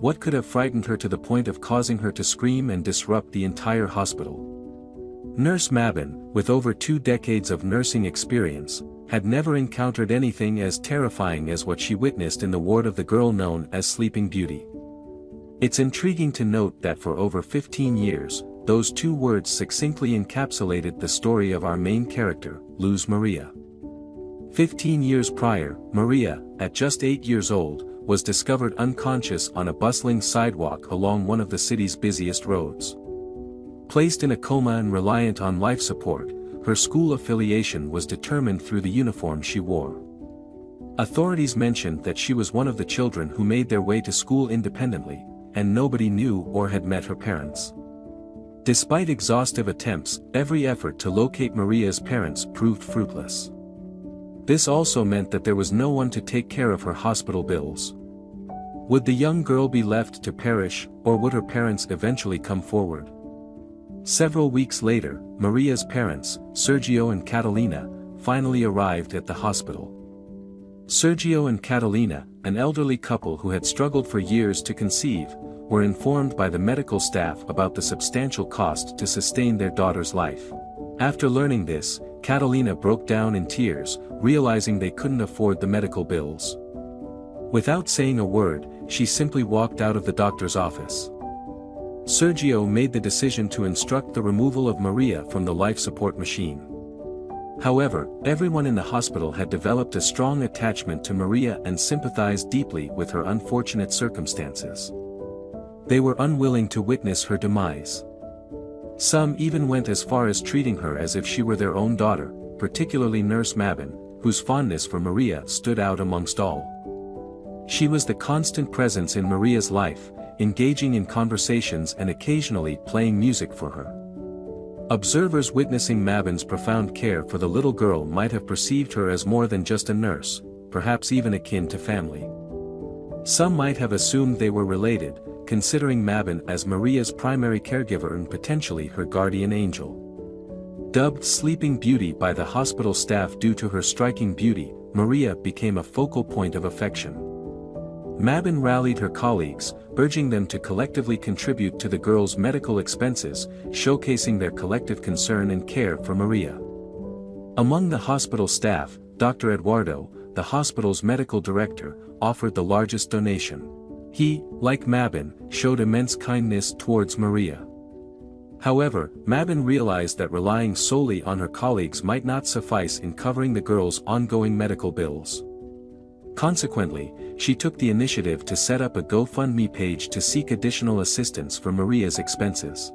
what could have frightened her to the point of causing her to scream and disrupt the entire hospital? Nurse Mabin, with over two decades of nursing experience, had never encountered anything as terrifying as what she witnessed in the ward of the girl known as Sleeping Beauty. It's intriguing to note that for over 15 years, those two words succinctly encapsulated the story of our main character, Luz Maria. Fifteen years prior, Maria, at just eight years old, was discovered unconscious on a bustling sidewalk along one of the city's busiest roads. Placed in a coma and reliant on life support, her school affiliation was determined through the uniform she wore. Authorities mentioned that she was one of the children who made their way to school independently, and nobody knew or had met her parents. Despite exhaustive attempts, every effort to locate Maria's parents proved fruitless. This also meant that there was no one to take care of her hospital bills. Would the young girl be left to perish, or would her parents eventually come forward? Several weeks later, Maria's parents, Sergio and Catalina, finally arrived at the hospital. Sergio and Catalina, an elderly couple who had struggled for years to conceive, were informed by the medical staff about the substantial cost to sustain their daughter's life. After learning this, Catalina broke down in tears, realizing they couldn't afford the medical bills. Without saying a word, she simply walked out of the doctor's office. Sergio made the decision to instruct the removal of Maria from the life support machine. However, everyone in the hospital had developed a strong attachment to Maria and sympathized deeply with her unfortunate circumstances. They were unwilling to witness her demise. Some even went as far as treating her as if she were their own daughter, particularly Nurse Mabin, whose fondness for Maria stood out amongst all. She was the constant presence in Maria's life, engaging in conversations and occasionally playing music for her. Observers witnessing Mabin's profound care for the little girl might have perceived her as more than just a nurse, perhaps even akin to family. Some might have assumed they were related, considering Mabin as Maria's primary caregiver and potentially her guardian angel. Dubbed Sleeping Beauty by the hospital staff due to her striking beauty, Maria became a focal point of affection. Mabin rallied her colleagues, urging them to collectively contribute to the girl's medical expenses, showcasing their collective concern and care for Maria. Among the hospital staff, Dr. Eduardo, the hospital's medical director, offered the largest donation. He, like Mabin, showed immense kindness towards Maria. However, Mabin realized that relying solely on her colleagues might not suffice in covering the girl's ongoing medical bills. Consequently, she took the initiative to set up a GoFundMe page to seek additional assistance for Maria's expenses.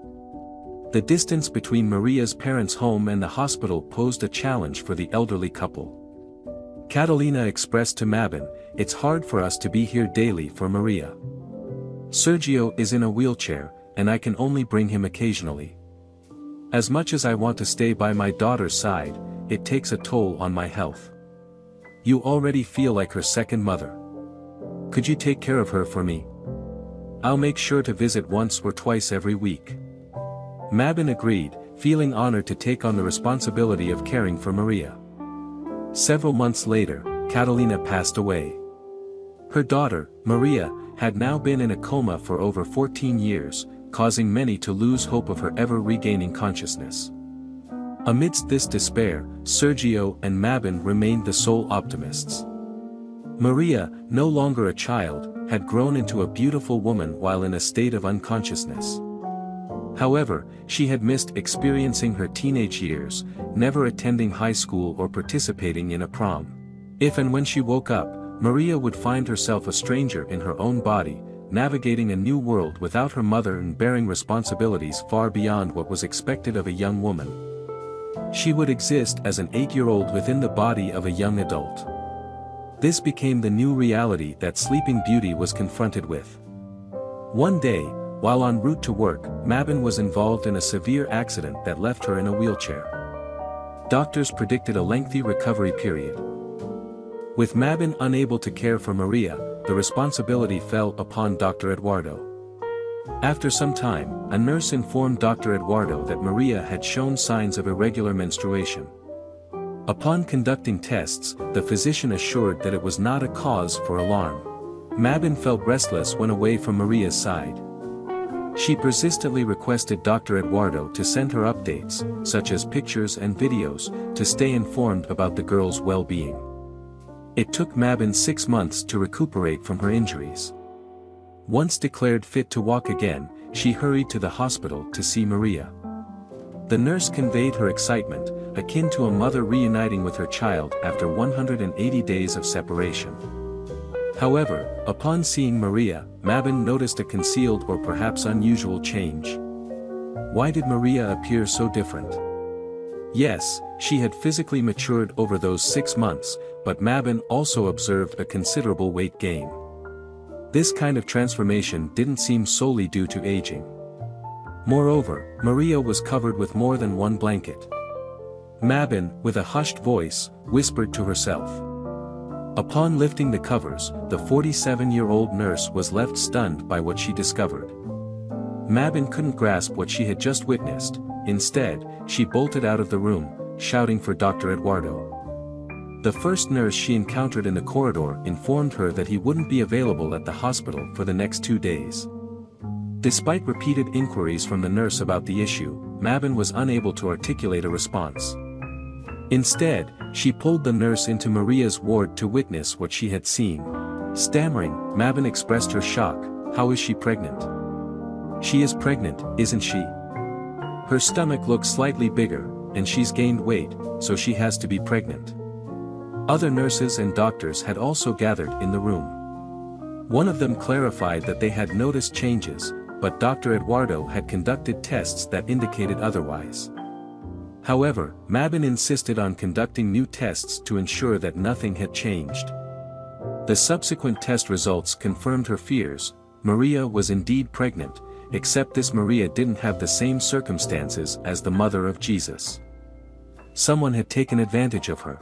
The distance between Maria's parents' home and the hospital posed a challenge for the elderly couple. Catalina expressed to Mabin, it's hard for us to be here daily for Maria. Sergio is in a wheelchair, and I can only bring him occasionally. As much as I want to stay by my daughter's side, it takes a toll on my health. You already feel like her second mother. Could you take care of her for me? I'll make sure to visit once or twice every week. Mabin agreed, feeling honored to take on the responsibility of caring for Maria. Several months later, Catalina passed away. Her daughter, Maria, had now been in a coma for over 14 years, causing many to lose hope of her ever regaining consciousness. Amidst this despair, Sergio and Mabin remained the sole optimists. Maria, no longer a child, had grown into a beautiful woman while in a state of unconsciousness. However, she had missed experiencing her teenage years, never attending high school or participating in a prom. If and when she woke up, Maria would find herself a stranger in her own body, navigating a new world without her mother and bearing responsibilities far beyond what was expected of a young woman. She would exist as an eight-year-old within the body of a young adult. This became the new reality that Sleeping Beauty was confronted with. One day, while en route to work, Mabin was involved in a severe accident that left her in a wheelchair. Doctors predicted a lengthy recovery period. With Mabin unable to care for Maria, the responsibility fell upon Dr. Eduardo. After some time, a nurse informed Dr. Eduardo that Maria had shown signs of irregular menstruation. Upon conducting tests, the physician assured that it was not a cause for alarm. Mabin felt restless when away from Maria's side. She persistently requested Dr. Eduardo to send her updates, such as pictures and videos, to stay informed about the girl's well-being. It took Mabin six months to recuperate from her injuries. Once declared fit to walk again, she hurried to the hospital to see Maria. The nurse conveyed her excitement, akin to a mother reuniting with her child after 180 days of separation. However, upon seeing Maria, Mabin noticed a concealed or perhaps unusual change. Why did Maria appear so different? Yes, she had physically matured over those six months, but Mabin also observed a considerable weight gain. This kind of transformation didn't seem solely due to aging. Moreover, Maria was covered with more than one blanket. Mabin, with a hushed voice, whispered to herself. Upon lifting the covers, the 47-year-old nurse was left stunned by what she discovered. Mabin couldn't grasp what she had just witnessed, instead, she bolted out of the room, shouting for Dr. Eduardo. The first nurse she encountered in the corridor informed her that he wouldn't be available at the hospital for the next two days. Despite repeated inquiries from the nurse about the issue, Mabin was unable to articulate a response. Instead, she pulled the nurse into Maria's ward to witness what she had seen. Stammering, Mabin expressed her shock, how is she pregnant? She is pregnant, isn't she? Her stomach looks slightly bigger, and she's gained weight, so she has to be pregnant. Other nurses and doctors had also gathered in the room. One of them clarified that they had noticed changes, but Dr. Eduardo had conducted tests that indicated otherwise. However, Mabin insisted on conducting new tests to ensure that nothing had changed. The subsequent test results confirmed her fears, Maria was indeed pregnant, except this Maria didn't have the same circumstances as the mother of Jesus. Someone had taken advantage of her.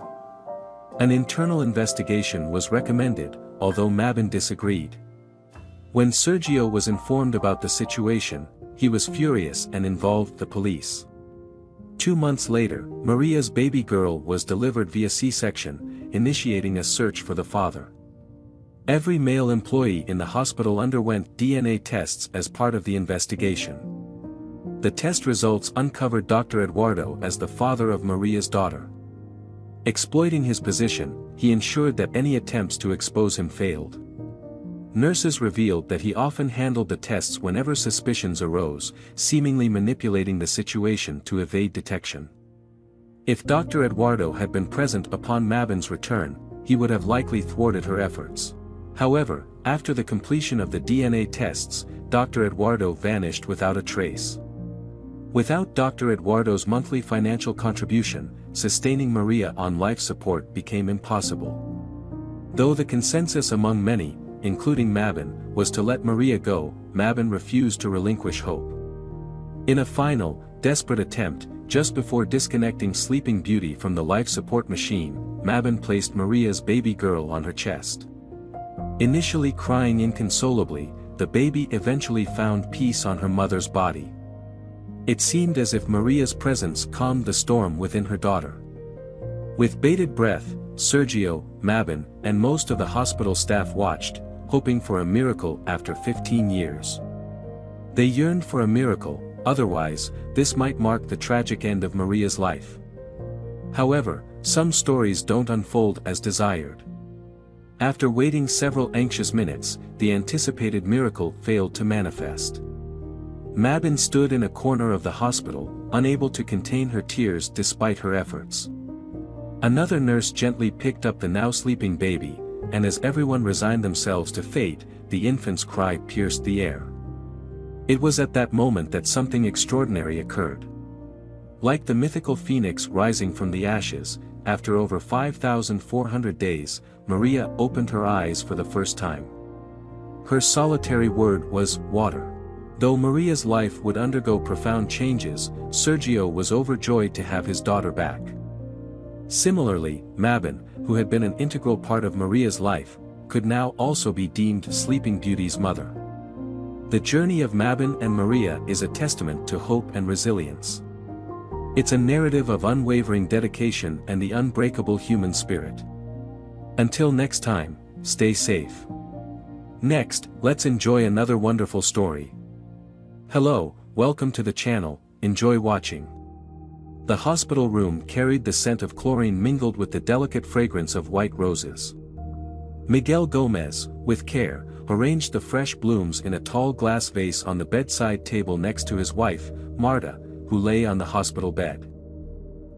An internal investigation was recommended, although Mabin disagreed. When Sergio was informed about the situation, he was furious and involved the police. Two months later, Maria's baby girl was delivered via C-section, initiating a search for the father. Every male employee in the hospital underwent DNA tests as part of the investigation. The test results uncovered Dr. Eduardo as the father of Maria's daughter. Exploiting his position, he ensured that any attempts to expose him failed. Nurses revealed that he often handled the tests whenever suspicions arose, seemingly manipulating the situation to evade detection. If Dr. Eduardo had been present upon Mabin's return, he would have likely thwarted her efforts. However, after the completion of the DNA tests, Dr. Eduardo vanished without a trace. Without Dr. Eduardo's monthly financial contribution, sustaining Maria on life support became impossible. Though the consensus among many, including Mabin, was to let Maria go, Mabin refused to relinquish hope. In a final, desperate attempt, just before disconnecting Sleeping Beauty from the life support machine, Mabin placed Maria's baby girl on her chest. Initially crying inconsolably, the baby eventually found peace on her mother's body. It seemed as if Maria's presence calmed the storm within her daughter. With bated breath, Sergio, Mabin, and most of the hospital staff watched, hoping for a miracle after 15 years. They yearned for a miracle, otherwise, this might mark the tragic end of Maria's life. However, some stories don't unfold as desired. After waiting several anxious minutes, the anticipated miracle failed to manifest. Mabin stood in a corner of the hospital, unable to contain her tears despite her efforts. Another nurse gently picked up the now sleeping baby, and as everyone resigned themselves to fate, the infant's cry pierced the air. It was at that moment that something extraordinary occurred. Like the mythical phoenix rising from the ashes, after over 5,400 days, Maria opened her eyes for the first time. Her solitary word was, water. Though Maria's life would undergo profound changes, Sergio was overjoyed to have his daughter back. Similarly, Mabin, who had been an integral part of Maria's life, could now also be deemed Sleeping Beauty's mother. The journey of Mabin and Maria is a testament to hope and resilience. It's a narrative of unwavering dedication and the unbreakable human spirit. Until next time, stay safe. Next, let's enjoy another wonderful story. Hello, welcome to the channel, enjoy watching. The hospital room carried the scent of chlorine mingled with the delicate fragrance of white roses. Miguel Gomez, with care, arranged the fresh blooms in a tall glass vase on the bedside table next to his wife, Marta, who lay on the hospital bed.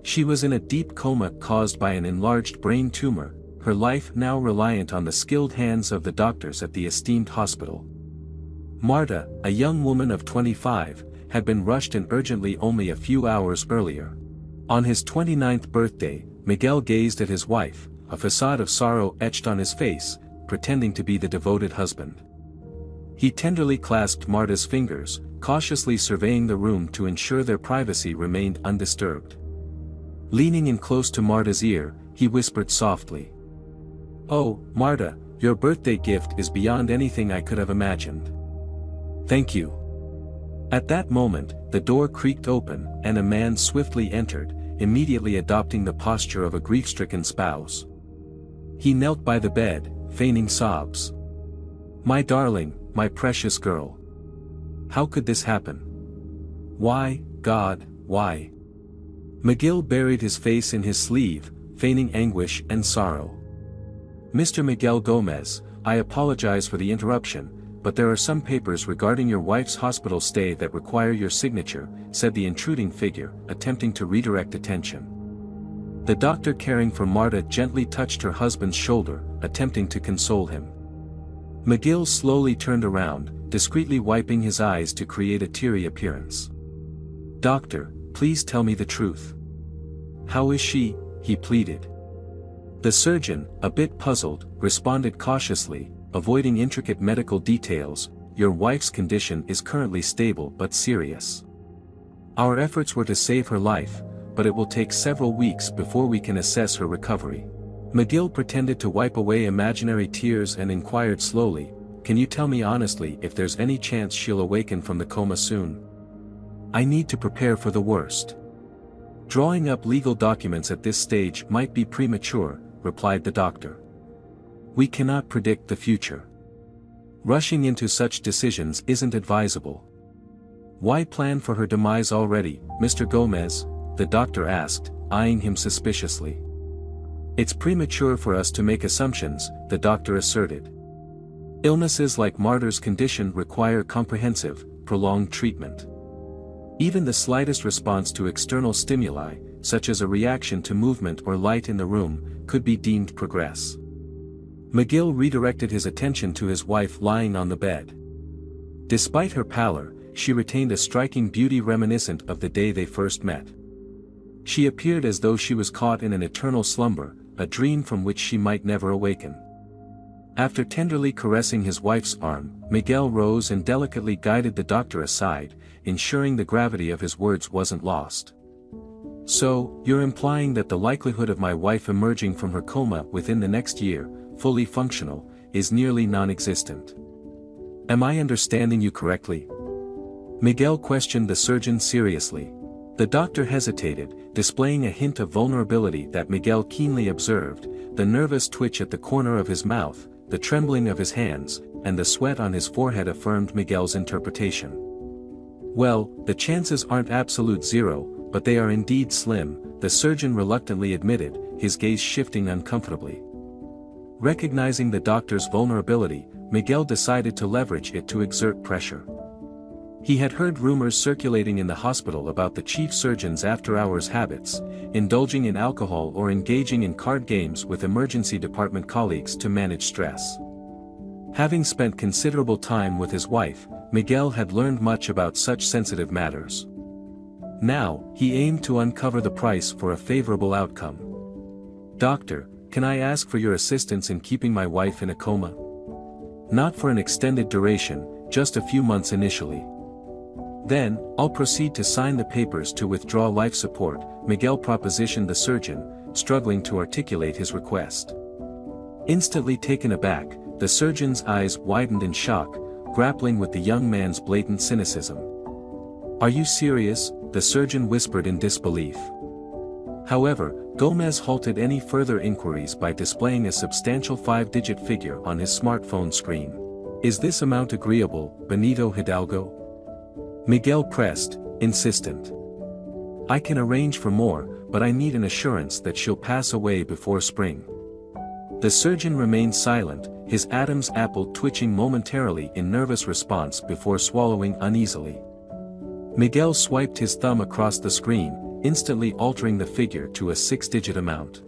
She was in a deep coma caused by an enlarged brain tumor, her life now reliant on the skilled hands of the doctors at the esteemed hospital. Marta, a young woman of 25, had been rushed in urgently only a few hours earlier. On his 29th birthday, Miguel gazed at his wife, a facade of sorrow etched on his face, pretending to be the devoted husband. He tenderly clasped Marta's fingers, cautiously surveying the room to ensure their privacy remained undisturbed. Leaning in close to Marta's ear, he whispered softly. Oh, Marta, your birthday gift is beyond anything I could have imagined. Thank you. At that moment, the door creaked open, and a man swiftly entered, immediately adopting the posture of a grief-stricken spouse. He knelt by the bed, feigning sobs. My darling, my precious girl. How could this happen? Why, God, why? Miguel buried his face in his sleeve, feigning anguish and sorrow. Mr. Miguel Gomez, I apologize for the interruption, but there are some papers regarding your wife's hospital stay that require your signature, said the intruding figure, attempting to redirect attention. The doctor caring for Marta gently touched her husband's shoulder, attempting to console him. Miguel slowly turned around, discreetly wiping his eyes to create a teary appearance. Doctor, please tell me the truth. How is she, he pleaded. The surgeon, a bit puzzled, responded cautiously, avoiding intricate medical details, your wife's condition is currently stable but serious. Our efforts were to save her life, but it will take several weeks before we can assess her recovery. Miguel pretended to wipe away imaginary tears and inquired slowly, can you tell me honestly if there's any chance she'll awaken from the coma soon? I need to prepare for the worst. Drawing up legal documents at this stage might be premature, replied the doctor. We cannot predict the future. Rushing into such decisions isn't advisable. Why plan for her demise already, Mr. Gomez? the doctor asked, eyeing him suspiciously. It's premature for us to make assumptions, the doctor asserted. Illnesses like Marta's condition require comprehensive, prolonged treatment. Even the slightest response to external stimuli, such as a reaction to movement or light in the room, could be deemed progress. Miguel redirected his attention to his wife lying on the bed. Despite her pallor, she retained a striking beauty reminiscent of the day they first met. She appeared as though she was caught in an eternal slumber, a dream from which she might never awaken. After tenderly caressing his wife's arm, Miguel rose and delicately guided the doctor aside, ensuring the gravity of his words wasn't lost. So, you're implying that the likelihood of my wife emerging from her coma within the next year, fully functional, is nearly non-existent. Am I understanding you correctly? Miguel questioned the surgeon seriously. The doctor hesitated, displaying a hint of vulnerability that Miguel keenly observed, the nervous twitch at the corner of his mouth, the trembling of his hands, and the sweat on his forehead affirmed Miguel's interpretation. Well, the chances aren't absolute zero, but they are indeed slim, the surgeon reluctantly admitted, his gaze shifting uncomfortably. Recognizing the doctor's vulnerability, Miguel decided to leverage it to exert pressure. He had heard rumors circulating in the hospital about the chief surgeon's after-hours habits, indulging in alcohol or engaging in card games with emergency department colleagues to manage stress. Having spent considerable time with his wife, Miguel had learned much about such sensitive matters. Now, he aimed to uncover the price for a favorable outcome. Doctor, can I ask for your assistance in keeping my wife in a coma? Not for an extended duration, just a few months initially. Then, I'll proceed to sign the papers to withdraw life support, Miguel propositioned the surgeon, struggling to articulate his request. Instantly taken aback, the surgeon's eyes widened in shock, grappling with the young man's blatant cynicism. Are you serious? the surgeon whispered in disbelief. However, Gomez halted any further inquiries by displaying a substantial five-digit figure on his smartphone screen. Is this amount agreeable, Benito Hidalgo? Miguel pressed, insistent. I can arrange for more, but I need an assurance that she'll pass away before spring. The surgeon remained silent, his Adam's apple twitching momentarily in nervous response before swallowing uneasily. Miguel swiped his thumb across the screen, instantly altering the figure to a six-digit amount.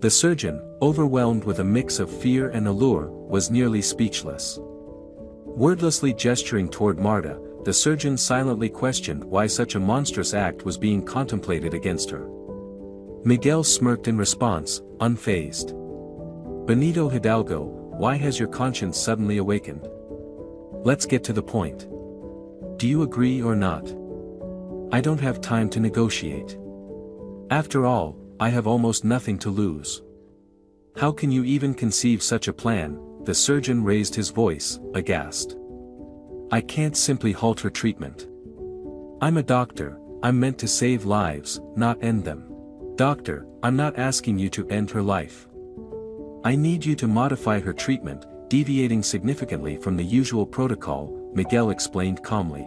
The surgeon, overwhelmed with a mix of fear and allure, was nearly speechless. Wordlessly gesturing toward Marta, the surgeon silently questioned why such a monstrous act was being contemplated against her. Miguel smirked in response, unfazed. Benito Hidalgo, why has your conscience suddenly awakened? Let's get to the point. Do you agree or not? I don't have time to negotiate. After all, I have almost nothing to lose. How can you even conceive such a plan? The surgeon raised his voice, aghast. I can't simply halt her treatment. I'm a doctor, I'm meant to save lives, not end them. Doctor, I'm not asking you to end her life. I need you to modify her treatment, deviating significantly from the usual protocol, Miguel explained calmly.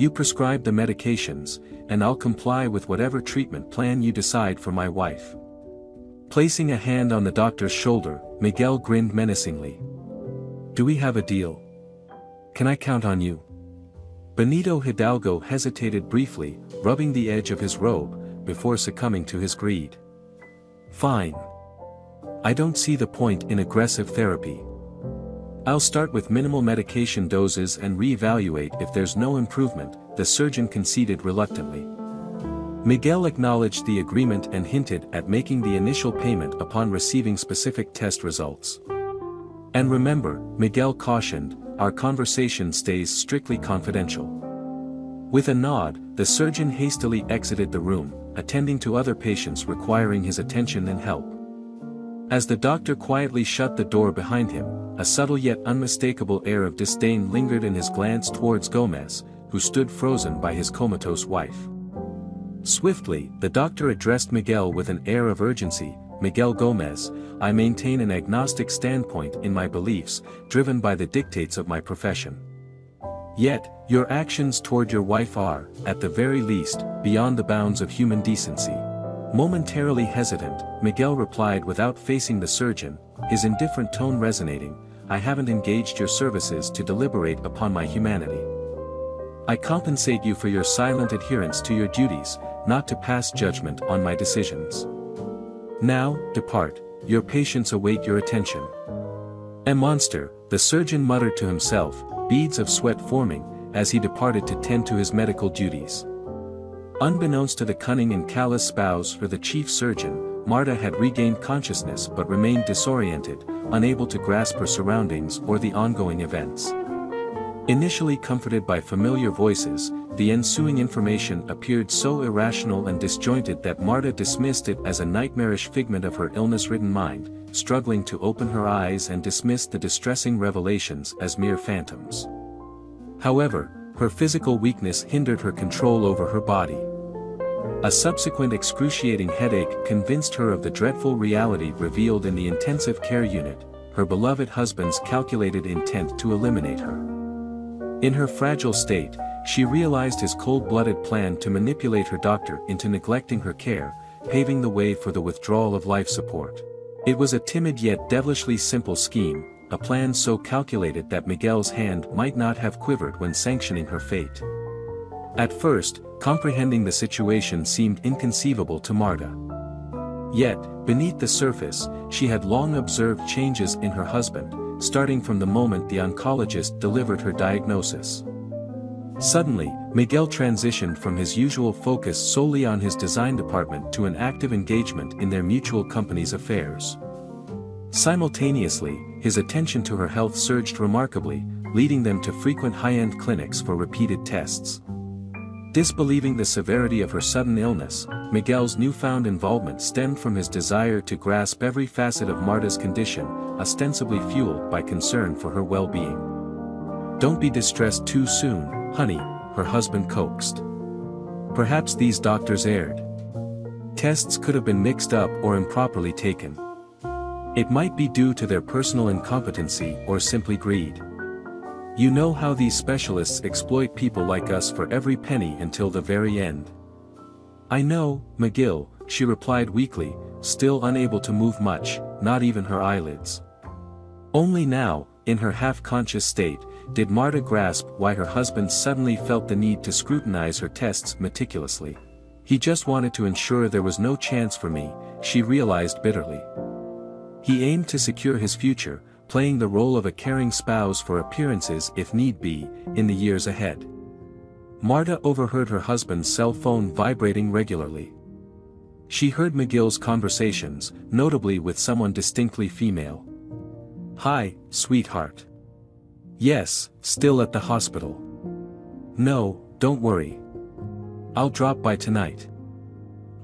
You prescribe the medications, and I'll comply with whatever treatment plan you decide for my wife. Placing a hand on the doctor's shoulder, Miguel grinned menacingly. Do we have a deal? Can I count on you? Benito Hidalgo hesitated briefly, rubbing the edge of his robe, before succumbing to his greed. Fine. I don't see the point in aggressive therapy. I'll start with minimal medication doses and re-evaluate if there's no improvement, the surgeon conceded reluctantly. Miguel acknowledged the agreement and hinted at making the initial payment upon receiving specific test results. And remember, Miguel cautioned, our conversation stays strictly confidential. With a nod, the surgeon hastily exited the room, attending to other patients requiring his attention and help. As the doctor quietly shut the door behind him, a subtle yet unmistakable air of disdain lingered in his glance towards Gomez, who stood frozen by his comatose wife. Swiftly, the doctor addressed Miguel with an air of urgency, Miguel Gomez, I maintain an agnostic standpoint in my beliefs, driven by the dictates of my profession. Yet, your actions toward your wife are, at the very least, beyond the bounds of human decency. Momentarily hesitant, Miguel replied without facing the surgeon, his indifferent tone resonating, I haven't engaged your services to deliberate upon my humanity. I compensate you for your silent adherence to your duties, not to pass judgment on my decisions. Now, depart, your patients await your attention. A monster, the surgeon muttered to himself, beads of sweat forming, as he departed to tend to his medical duties. Unbeknownst to the cunning and callous spouse for the chief surgeon, Marta had regained consciousness but remained disoriented, unable to grasp her surroundings or the ongoing events. Initially comforted by familiar voices, the ensuing information appeared so irrational and disjointed that Marta dismissed it as a nightmarish figment of her illness-ridden mind, struggling to open her eyes and dismissed the distressing revelations as mere phantoms. However, her physical weakness hindered her control over her body. A subsequent excruciating headache convinced her of the dreadful reality revealed in the intensive care unit, her beloved husband's calculated intent to eliminate her. In her fragile state, she realized his cold-blooded plan to manipulate her doctor into neglecting her care, paving the way for the withdrawal of life support. It was a timid yet devilishly simple scheme, a plan so calculated that Miguel's hand might not have quivered when sanctioning her fate. At first, comprehending the situation seemed inconceivable to Marta. Yet, beneath the surface, she had long observed changes in her husband, starting from the moment the oncologist delivered her diagnosis. Suddenly, Miguel transitioned from his usual focus solely on his design department to an active engagement in their mutual company's affairs. Simultaneously, his attention to her health surged remarkably, leading them to frequent high-end clinics for repeated tests. Disbelieving the severity of her sudden illness, Miguel's newfound involvement stemmed from his desire to grasp every facet of Marta's condition, ostensibly fueled by concern for her well-being. Don't be distressed too soon, honey, her husband coaxed. Perhaps these doctors erred. Tests could have been mixed up or improperly taken. It might be due to their personal incompetency or simply greed. You know how these specialists exploit people like us for every penny until the very end. I know, Miguel, she replied weakly, still unable to move much, not even her eyelids. Only now, in her half-conscious state, did Marta grasp why her husband suddenly felt the need to scrutinize her tests meticulously. He just wanted to ensure there was no chance for me, she realized bitterly. He aimed to secure his future, playing the role of a caring spouse for appearances if need be, in the years ahead. Marta overheard her husband's cell phone vibrating regularly. She heard Miguel's conversations, notably with someone distinctly female. Hi, sweetheart. Yes, still at the hospital. No, don't worry. I'll drop by tonight.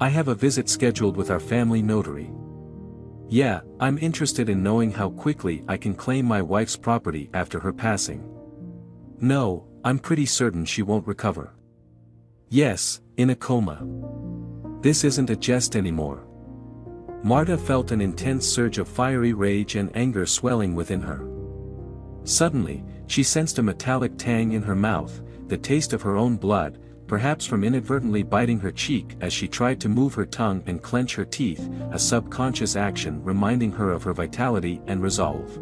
I have a visit scheduled with our family notary. Yeah, I'm interested in knowing how quickly I can claim my wife's property after her passing. No, I'm pretty certain she won't recover. Yes, in a coma. This isn't a jest anymore. Marta felt an intense surge of fiery rage and anger swelling within her. Suddenly, she sensed a metallic tang in her mouth, the taste of her own blood, perhaps from inadvertently biting her cheek as she tried to move her tongue and clench her teeth, a subconscious action reminding her of her vitality and resolve.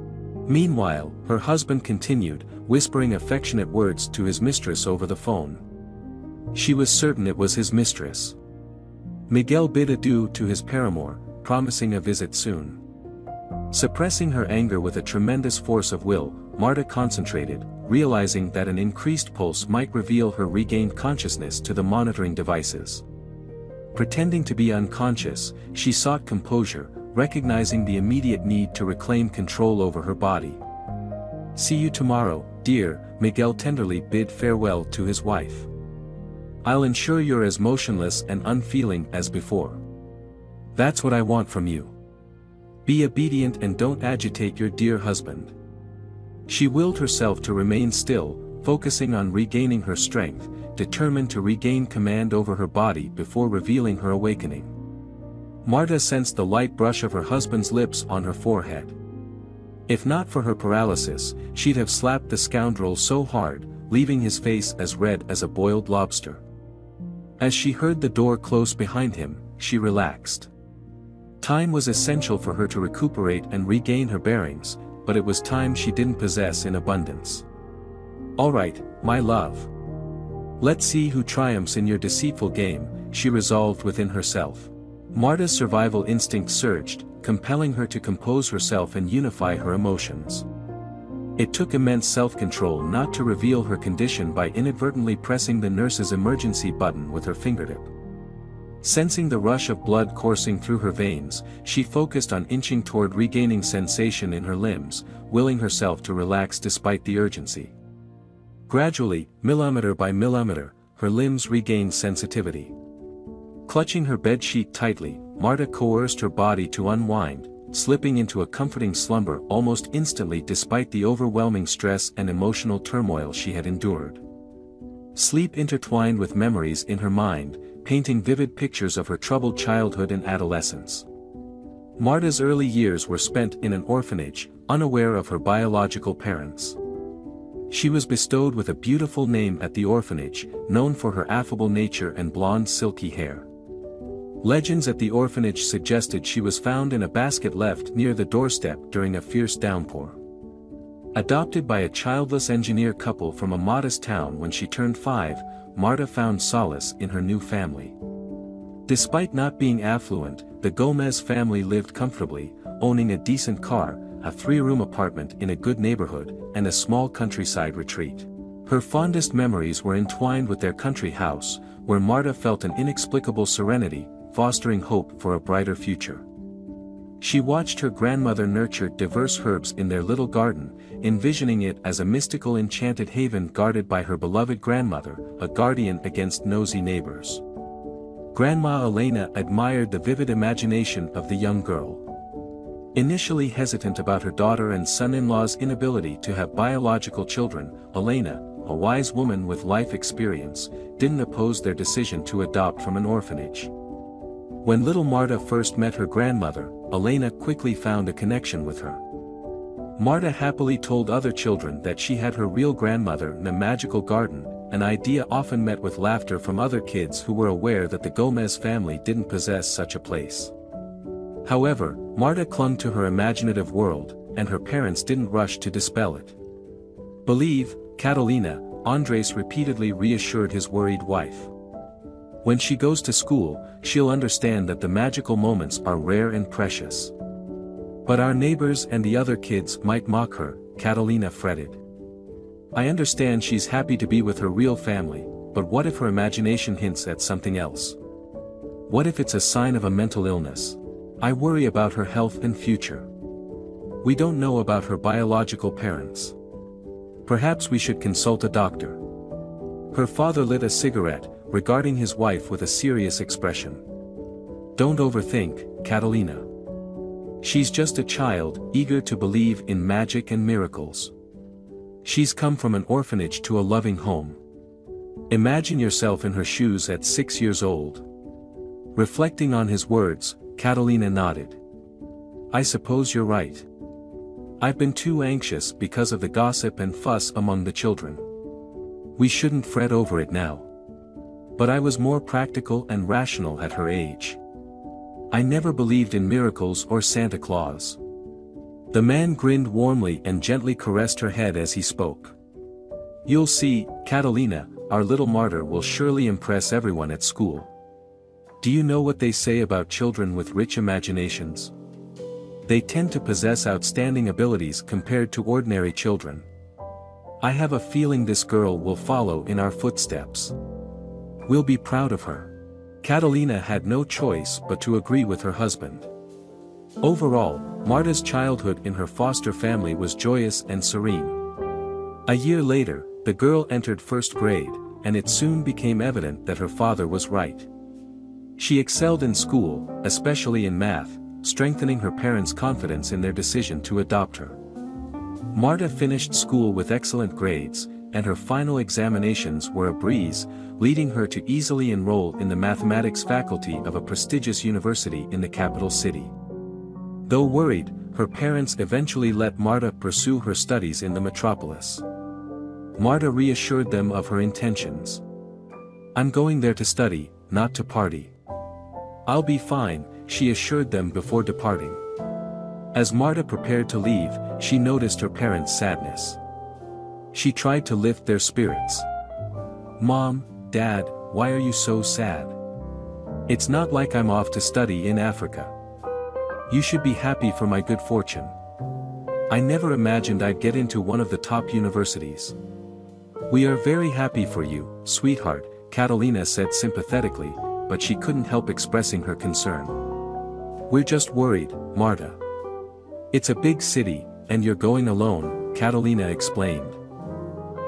Meanwhile, her husband continued, whispering affectionate words to his mistress over the phone. She was certain it was his mistress. Miguel bid adieu to his paramour, promising a visit soon. Suppressing her anger with a tremendous force of will, Marta concentrated, realizing that an increased pulse might reveal her regained consciousness to the monitoring devices. Pretending to be unconscious, she sought composure, recognizing the immediate need to reclaim control over her body. See you tomorrow, dear, Miguel tenderly bid farewell to his wife. I'll ensure you're as motionless and unfeeling as before. That's what I want from you. Be obedient and don't agitate your dear husband. She willed herself to remain still, focusing on regaining her strength, determined to regain command over her body before revealing her awakening. Marta sensed the light brush of her husband's lips on her forehead. If not for her paralysis, she'd have slapped the scoundrel so hard, leaving his face as red as a boiled lobster. As she heard the door close behind him, she relaxed. Time was essential for her to recuperate and regain her bearings, but it was time she didn't possess in abundance. Alright, my love. Let's see who triumphs in your deceitful game, she resolved within herself. Marta's survival instinct surged, compelling her to compose herself and unify her emotions. It took immense self-control not to reveal her condition by inadvertently pressing the nurse's emergency button with her fingertip. Sensing the rush of blood coursing through her veins, she focused on inching toward regaining sensation in her limbs, willing herself to relax despite the urgency. Gradually, millimeter by millimeter, her limbs regained sensitivity. Clutching her bed sheet tightly, Marta coerced her body to unwind, slipping into a comforting slumber almost instantly despite the overwhelming stress and emotional turmoil she had endured. Sleep intertwined with memories in her mind, painting vivid pictures of her troubled childhood and adolescence. Marta's early years were spent in an orphanage, unaware of her biological parents. She was bestowed with a beautiful name at the orphanage, known for her affable nature and blonde silky hair. Legends at the orphanage suggested she was found in a basket left near the doorstep during a fierce downpour. Adopted by a childless engineer couple from a modest town when she turned five, Marta found solace in her new family. Despite not being affluent, the Gomez family lived comfortably, owning a decent car, a three-room apartment in a good neighborhood, and a small countryside retreat. Her fondest memories were entwined with their country house, where Marta felt an inexplicable serenity, fostering hope for a brighter future. She watched her grandmother nurture diverse herbs in their little garden, envisioning it as a mystical enchanted haven guarded by her beloved grandmother, a guardian against nosy neighbors. Grandma Elena admired the vivid imagination of the young girl. Initially hesitant about her daughter and son-in-law's inability to have biological children, Elena, a wise woman with life experience, didn't oppose their decision to adopt from an orphanage. When little Marta first met her grandmother, Elena quickly found a connection with her. Marta happily told other children that she had her real grandmother in a magical garden, an idea often met with laughter from other kids who were aware that the Gomez family didn't possess such a place. However, Marta clung to her imaginative world, and her parents didn't rush to dispel it. Believe, Catalina, Andres repeatedly reassured his worried wife. When she goes to school, she'll understand that the magical moments are rare and precious. But our neighbors and the other kids might mock her, Catalina fretted. I understand she's happy to be with her real family, but what if her imagination hints at something else? What if it's a sign of a mental illness? I worry about her health and future. We don't know about her biological parents. Perhaps we should consult a doctor. Her father lit a cigarette, regarding his wife with a serious expression. Don't overthink, Catalina. She's just a child, eager to believe in magic and miracles. She's come from an orphanage to a loving home. Imagine yourself in her shoes at six years old. Reflecting on his words, Catalina nodded. I suppose you're right. I've been too anxious because of the gossip and fuss among the children. We shouldn't fret over it now. But I was more practical and rational at her age. I never believed in miracles or Santa Claus. The man grinned warmly and gently caressed her head as he spoke. You'll see, Catalina, our little Marta will surely impress everyone at school. Do you know what they say about children with rich imaginations? They tend to possess outstanding abilities compared to ordinary children. I have a feeling this girl will follow in our footsteps. We'll be proud of her. Catalina had no choice but to agree with her husband. Overall, Marta's childhood in her foster family was joyous and serene. A year later, the girl entered first grade, and it soon became evident that her father was right. She excelled in school, especially in math, strengthening her parents' confidence in their decision to adopt her. Marta finished school with excellent grades, and her final examinations were a breeze, leading her to easily enroll in the mathematics faculty of a prestigious university in the capital city. Though worried, her parents eventually let Marta pursue her studies in the metropolis. Marta reassured them of her intentions. I'm going there to study, not to party. I'll be fine, she assured them before departing. As Marta prepared to leave, she noticed her parents' sadness. She tried to lift their spirits. Mom, Dad, why are you so sad? It's not like I'm off to study in Africa. You should be happy for my good fortune. I never imagined I'd get into one of the top universities. We are very happy for you, sweetheart, Catalina said sympathetically, but she couldn't help expressing her concern. We're just worried, Marta. It's a big city, and you're going alone, Catalina explained.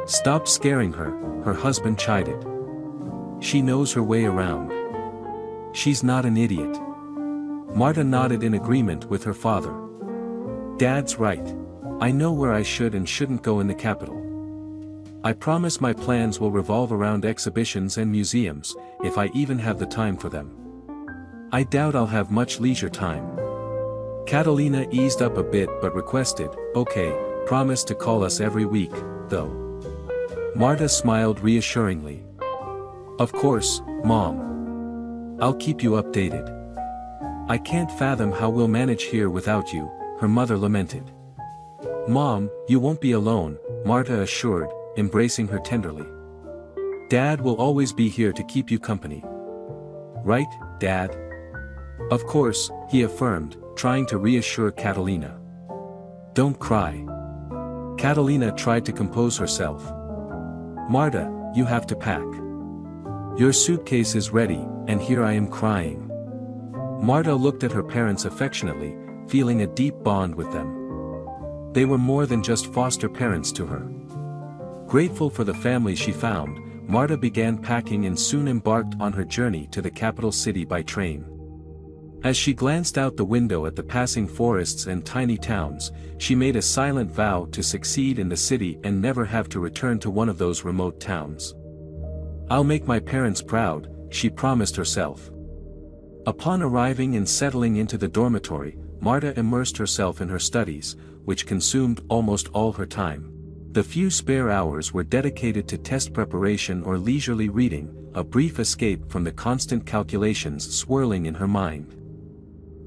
Stop scaring her, her husband chided. She knows her way around. She's not an idiot. Marta nodded in agreement with her father. Dad's right. I know where I should and shouldn't go in the capital. I promise my plans will revolve around exhibitions and museums, if I even have the time for them. I doubt I'll have much leisure time. Catalina eased up a bit but requested, okay, promise to call us every week, though. Marta smiled reassuringly. Of course, Mom. I'll keep you updated. I can't fathom how we'll manage here without you, her mother lamented. Mom, you won't be alone, Marta assured, embracing her tenderly. Dad will always be here to keep you company. Right, Dad? Of course, he affirmed, trying to reassure Catalina. Don't cry. Catalina tried to compose herself, Marta, you have to pack. Your suitcase is ready, and here I am crying. Marta looked at her parents affectionately, feeling a deep bond with them. They were more than just foster parents to her. Grateful for the family she found, Marta began packing and soon embarked on her journey to the capital city by train. As she glanced out the window at the passing forests and tiny towns, she made a silent vow to succeed in the city and never have to return to one of those remote towns. I'll make my parents proud, she promised herself. Upon arriving and settling into the dormitory, Marta immersed herself in her studies, which consumed almost all her time. The few spare hours were dedicated to test preparation or leisurely reading, a brief escape from the constant calculations swirling in her mind.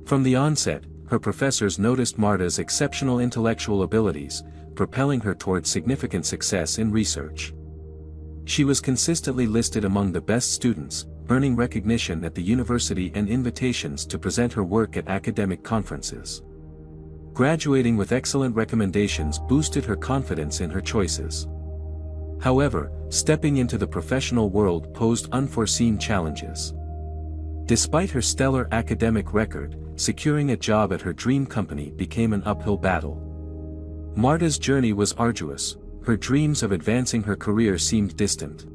From the onset, her professors noticed Marta's exceptional intellectual abilities, propelling her toward significant success in research. She was consistently listed among the best students, earning recognition at the university and invitations to present her work at academic conferences. Graduating with excellent recommendations boosted her confidence in her choices. However, stepping into the professional world posed unforeseen challenges. Despite her stellar academic record, securing a job at her dream company became an uphill battle. Marta's journey was arduous, her dreams of advancing her career seemed distant.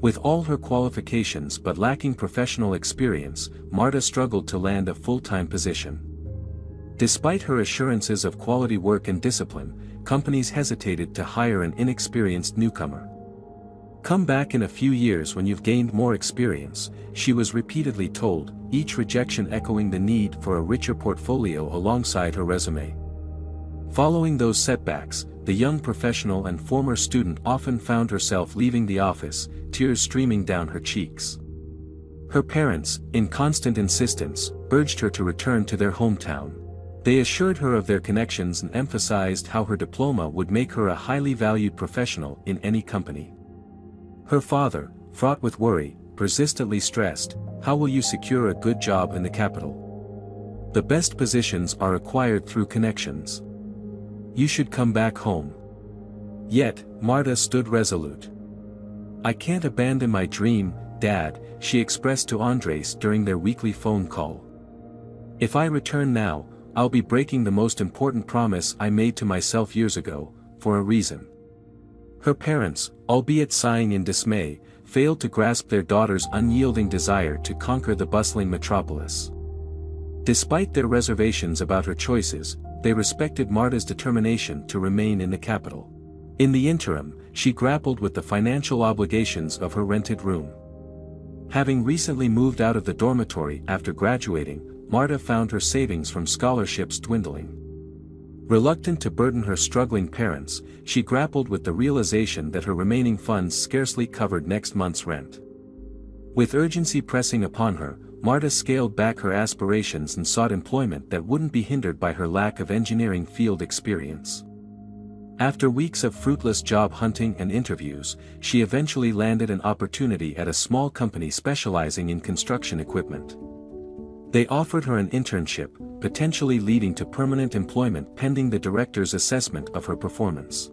With all her qualifications but lacking professional experience, Marta struggled to land a full-time position. Despite her assurances of quality work and discipline, companies hesitated to hire an inexperienced newcomer. Come back in a few years when you've gained more experience, she was repeatedly told, each rejection echoing the need for a richer portfolio alongside her resume. Following those setbacks, the young professional and former student often found herself leaving the office, tears streaming down her cheeks. Her parents, in constant insistence, urged her to return to their hometown. They assured her of their connections and emphasized how her diploma would make her a highly valued professional in any company. Her father, fraught with worry, persistently stressed, how will you secure a good job in the capital? The best positions are acquired through connections. You should come back home. Yet, Marta stood resolute. I can't abandon my dream, Dad, she expressed to Andres during their weekly phone call. If I return now, I'll be breaking the most important promise I made to myself years ago, for a reason. Her parents, albeit sighing in dismay, failed to grasp their daughter's unyielding desire to conquer the bustling metropolis. Despite their reservations about her choices, they respected Marta's determination to remain in the capital. In the interim, she grappled with the financial obligations of her rented room. Having recently moved out of the dormitory after graduating, Marta found her savings from scholarships dwindling. Reluctant to burden her struggling parents, she grappled with the realization that her remaining funds scarcely covered next month's rent. With urgency pressing upon her, Marta scaled back her aspirations and sought employment that wouldn't be hindered by her lack of engineering field experience. After weeks of fruitless job hunting and interviews, she eventually landed an opportunity at a small company specializing in construction equipment. They offered her an internship, potentially leading to permanent employment pending the director's assessment of her performance.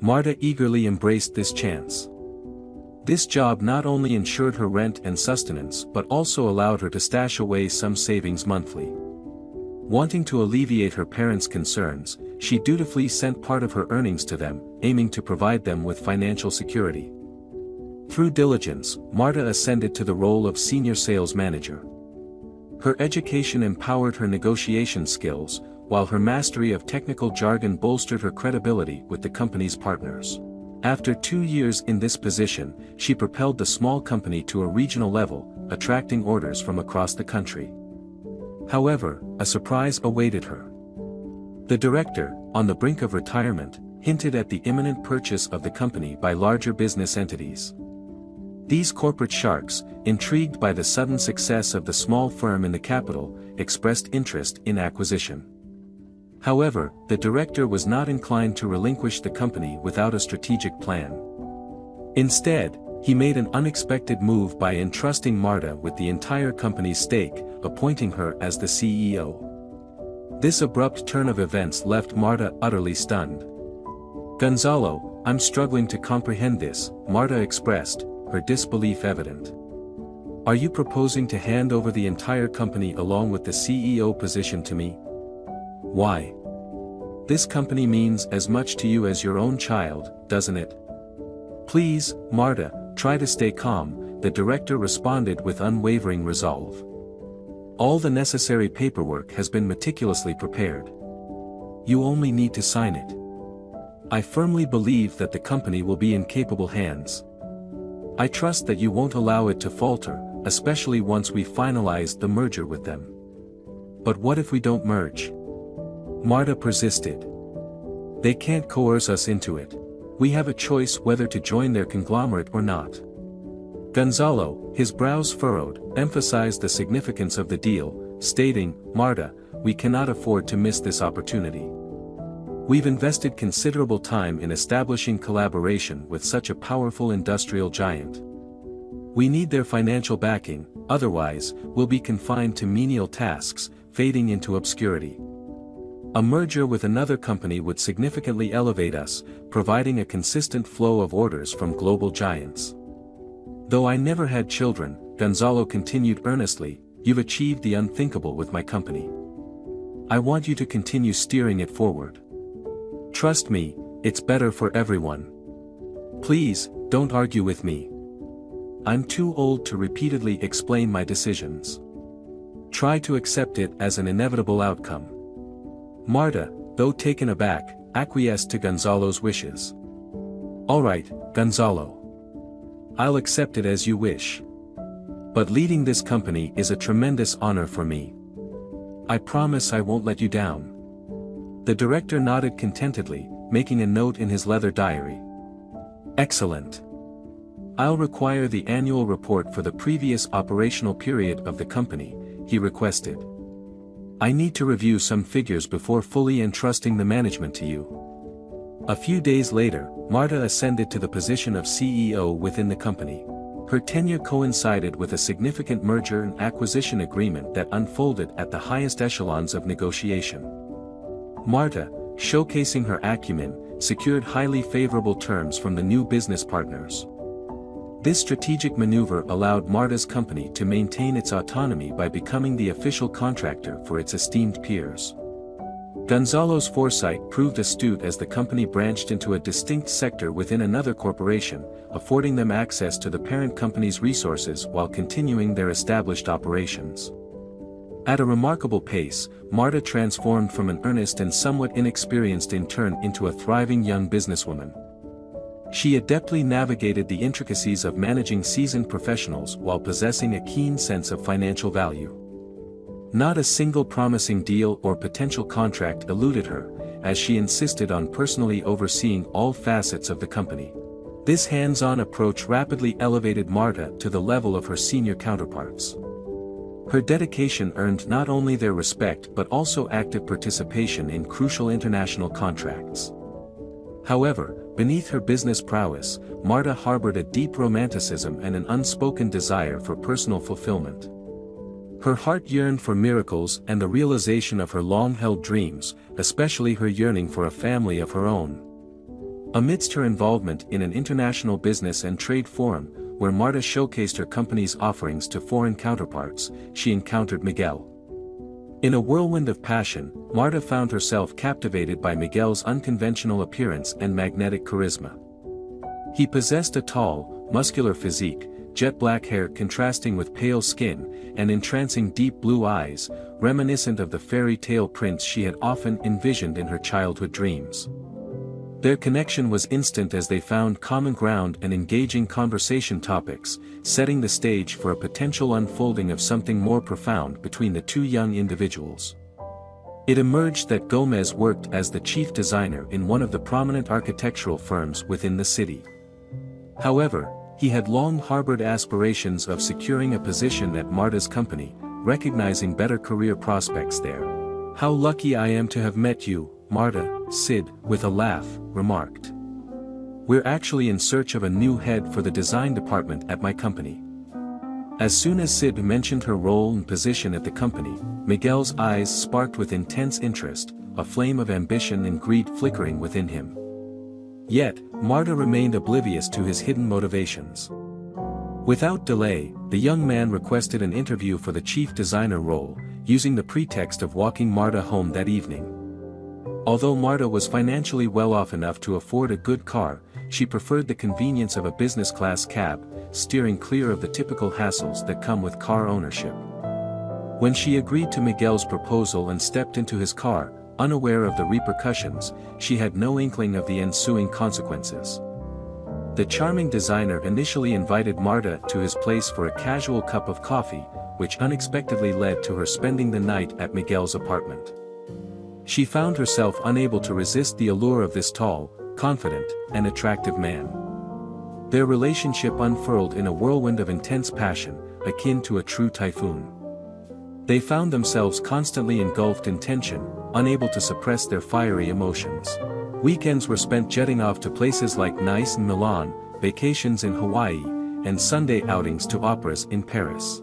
Marta eagerly embraced this chance. This job not only ensured her rent and sustenance but also allowed her to stash away some savings monthly. Wanting to alleviate her parents' concerns, she dutifully sent part of her earnings to them, aiming to provide them with financial security. Through diligence, Marta ascended to the role of senior sales manager. Her education empowered her negotiation skills, while her mastery of technical jargon bolstered her credibility with the company's partners. After two years in this position, she propelled the small company to a regional level, attracting orders from across the country. However, a surprise awaited her. The director, on the brink of retirement, hinted at the imminent purchase of the company by larger business entities. These corporate sharks, intrigued by the sudden success of the small firm in the capital, expressed interest in acquisition. However, the director was not inclined to relinquish the company without a strategic plan. Instead, he made an unexpected move by entrusting Marta with the entire company's stake, appointing her as the CEO. This abrupt turn of events left Marta utterly stunned. Gonzalo, I'm struggling to comprehend this, Marta expressed, her disbelief evident. Are you proposing to hand over the entire company along with the CEO position to me? Why? This company means as much to you as your own child, doesn't it? Please, Marta, try to stay calm, the director responded with unwavering resolve. All the necessary paperwork has been meticulously prepared. You only need to sign it. I firmly believe that the company will be in capable hands. I trust that you won't allow it to falter, especially once we finalized the merger with them. But what if we don't merge? Marta persisted. They can't coerce us into it. We have a choice whether to join their conglomerate or not. Gonzalo, his brows furrowed, emphasized the significance of the deal, stating, Marta, we cannot afford to miss this opportunity. We've invested considerable time in establishing collaboration with such a powerful industrial giant. We need their financial backing, otherwise, we'll be confined to menial tasks, fading into obscurity. A merger with another company would significantly elevate us, providing a consistent flow of orders from global giants. Though I never had children, Gonzalo continued earnestly, you've achieved the unthinkable with my company. I want you to continue steering it forward. Trust me, it's better for everyone. Please, don't argue with me. I'm too old to repeatedly explain my decisions. Try to accept it as an inevitable outcome. Marta, though taken aback, acquiesced to Gonzalo's wishes. Alright, Gonzalo. I'll accept it as you wish. But leading this company is a tremendous honor for me. I promise I won't let you down. The director nodded contentedly, making a note in his leather diary. Excellent. I'll require the annual report for the previous operational period of the company, he requested. I need to review some figures before fully entrusting the management to you. A few days later, Marta ascended to the position of CEO within the company. Her tenure coincided with a significant merger and acquisition agreement that unfolded at the highest echelons of negotiation. Marta, showcasing her acumen, secured highly favorable terms from the new business partners. This strategic maneuver allowed Marta's company to maintain its autonomy by becoming the official contractor for its esteemed peers. Gonzalo's foresight proved astute as the company branched into a distinct sector within another corporation, affording them access to the parent company's resources while continuing their established operations. At a remarkable pace, Marta transformed from an earnest and somewhat inexperienced intern into a thriving young businesswoman. She adeptly navigated the intricacies of managing seasoned professionals while possessing a keen sense of financial value. Not a single promising deal or potential contract eluded her, as she insisted on personally overseeing all facets of the company. This hands-on approach rapidly elevated Marta to the level of her senior counterparts. Her dedication earned not only their respect but also active participation in crucial international contracts. However, beneath her business prowess, Marta harbored a deep romanticism and an unspoken desire for personal fulfillment. Her heart yearned for miracles and the realization of her long-held dreams, especially her yearning for a family of her own. Amidst her involvement in an international business and trade forum, where Marta showcased her company's offerings to foreign counterparts, she encountered Miguel. In a whirlwind of passion, Marta found herself captivated by Miguel's unconventional appearance and magnetic charisma. He possessed a tall, muscular physique, jet black hair contrasting with pale skin, and entrancing deep blue eyes, reminiscent of the fairy tale prince she had often envisioned in her childhood dreams. Their connection was instant as they found common ground and engaging conversation topics, setting the stage for a potential unfolding of something more profound between the two young individuals. It emerged that Gomez worked as the chief designer in one of the prominent architectural firms within the city. However, he had long harbored aspirations of securing a position at Marta's company, recognizing better career prospects there. How lucky I am to have met you, Marta, Sid, with a laugh, remarked. We're actually in search of a new head for the design department at my company. As soon as Sid mentioned her role and position at the company, Miguel's eyes sparked with intense interest, a flame of ambition and greed flickering within him. Yet, Marta remained oblivious to his hidden motivations. Without delay, the young man requested an interview for the chief designer role, using the pretext of walking Marta home that evening. Although Marta was financially well off enough to afford a good car, she preferred the convenience of a business-class cab, steering clear of the typical hassles that come with car ownership. When she agreed to Miguel's proposal and stepped into his car, unaware of the repercussions, she had no inkling of the ensuing consequences. The charming designer initially invited Marta to his place for a casual cup of coffee, which unexpectedly led to her spending the night at Miguel's apartment. She found herself unable to resist the allure of this tall, confident, and attractive man. Their relationship unfurled in a whirlwind of intense passion, akin to a true typhoon. They found themselves constantly engulfed in tension, unable to suppress their fiery emotions. Weekends were spent jetting off to places like Nice and Milan, vacations in Hawaii, and Sunday outings to operas in Paris.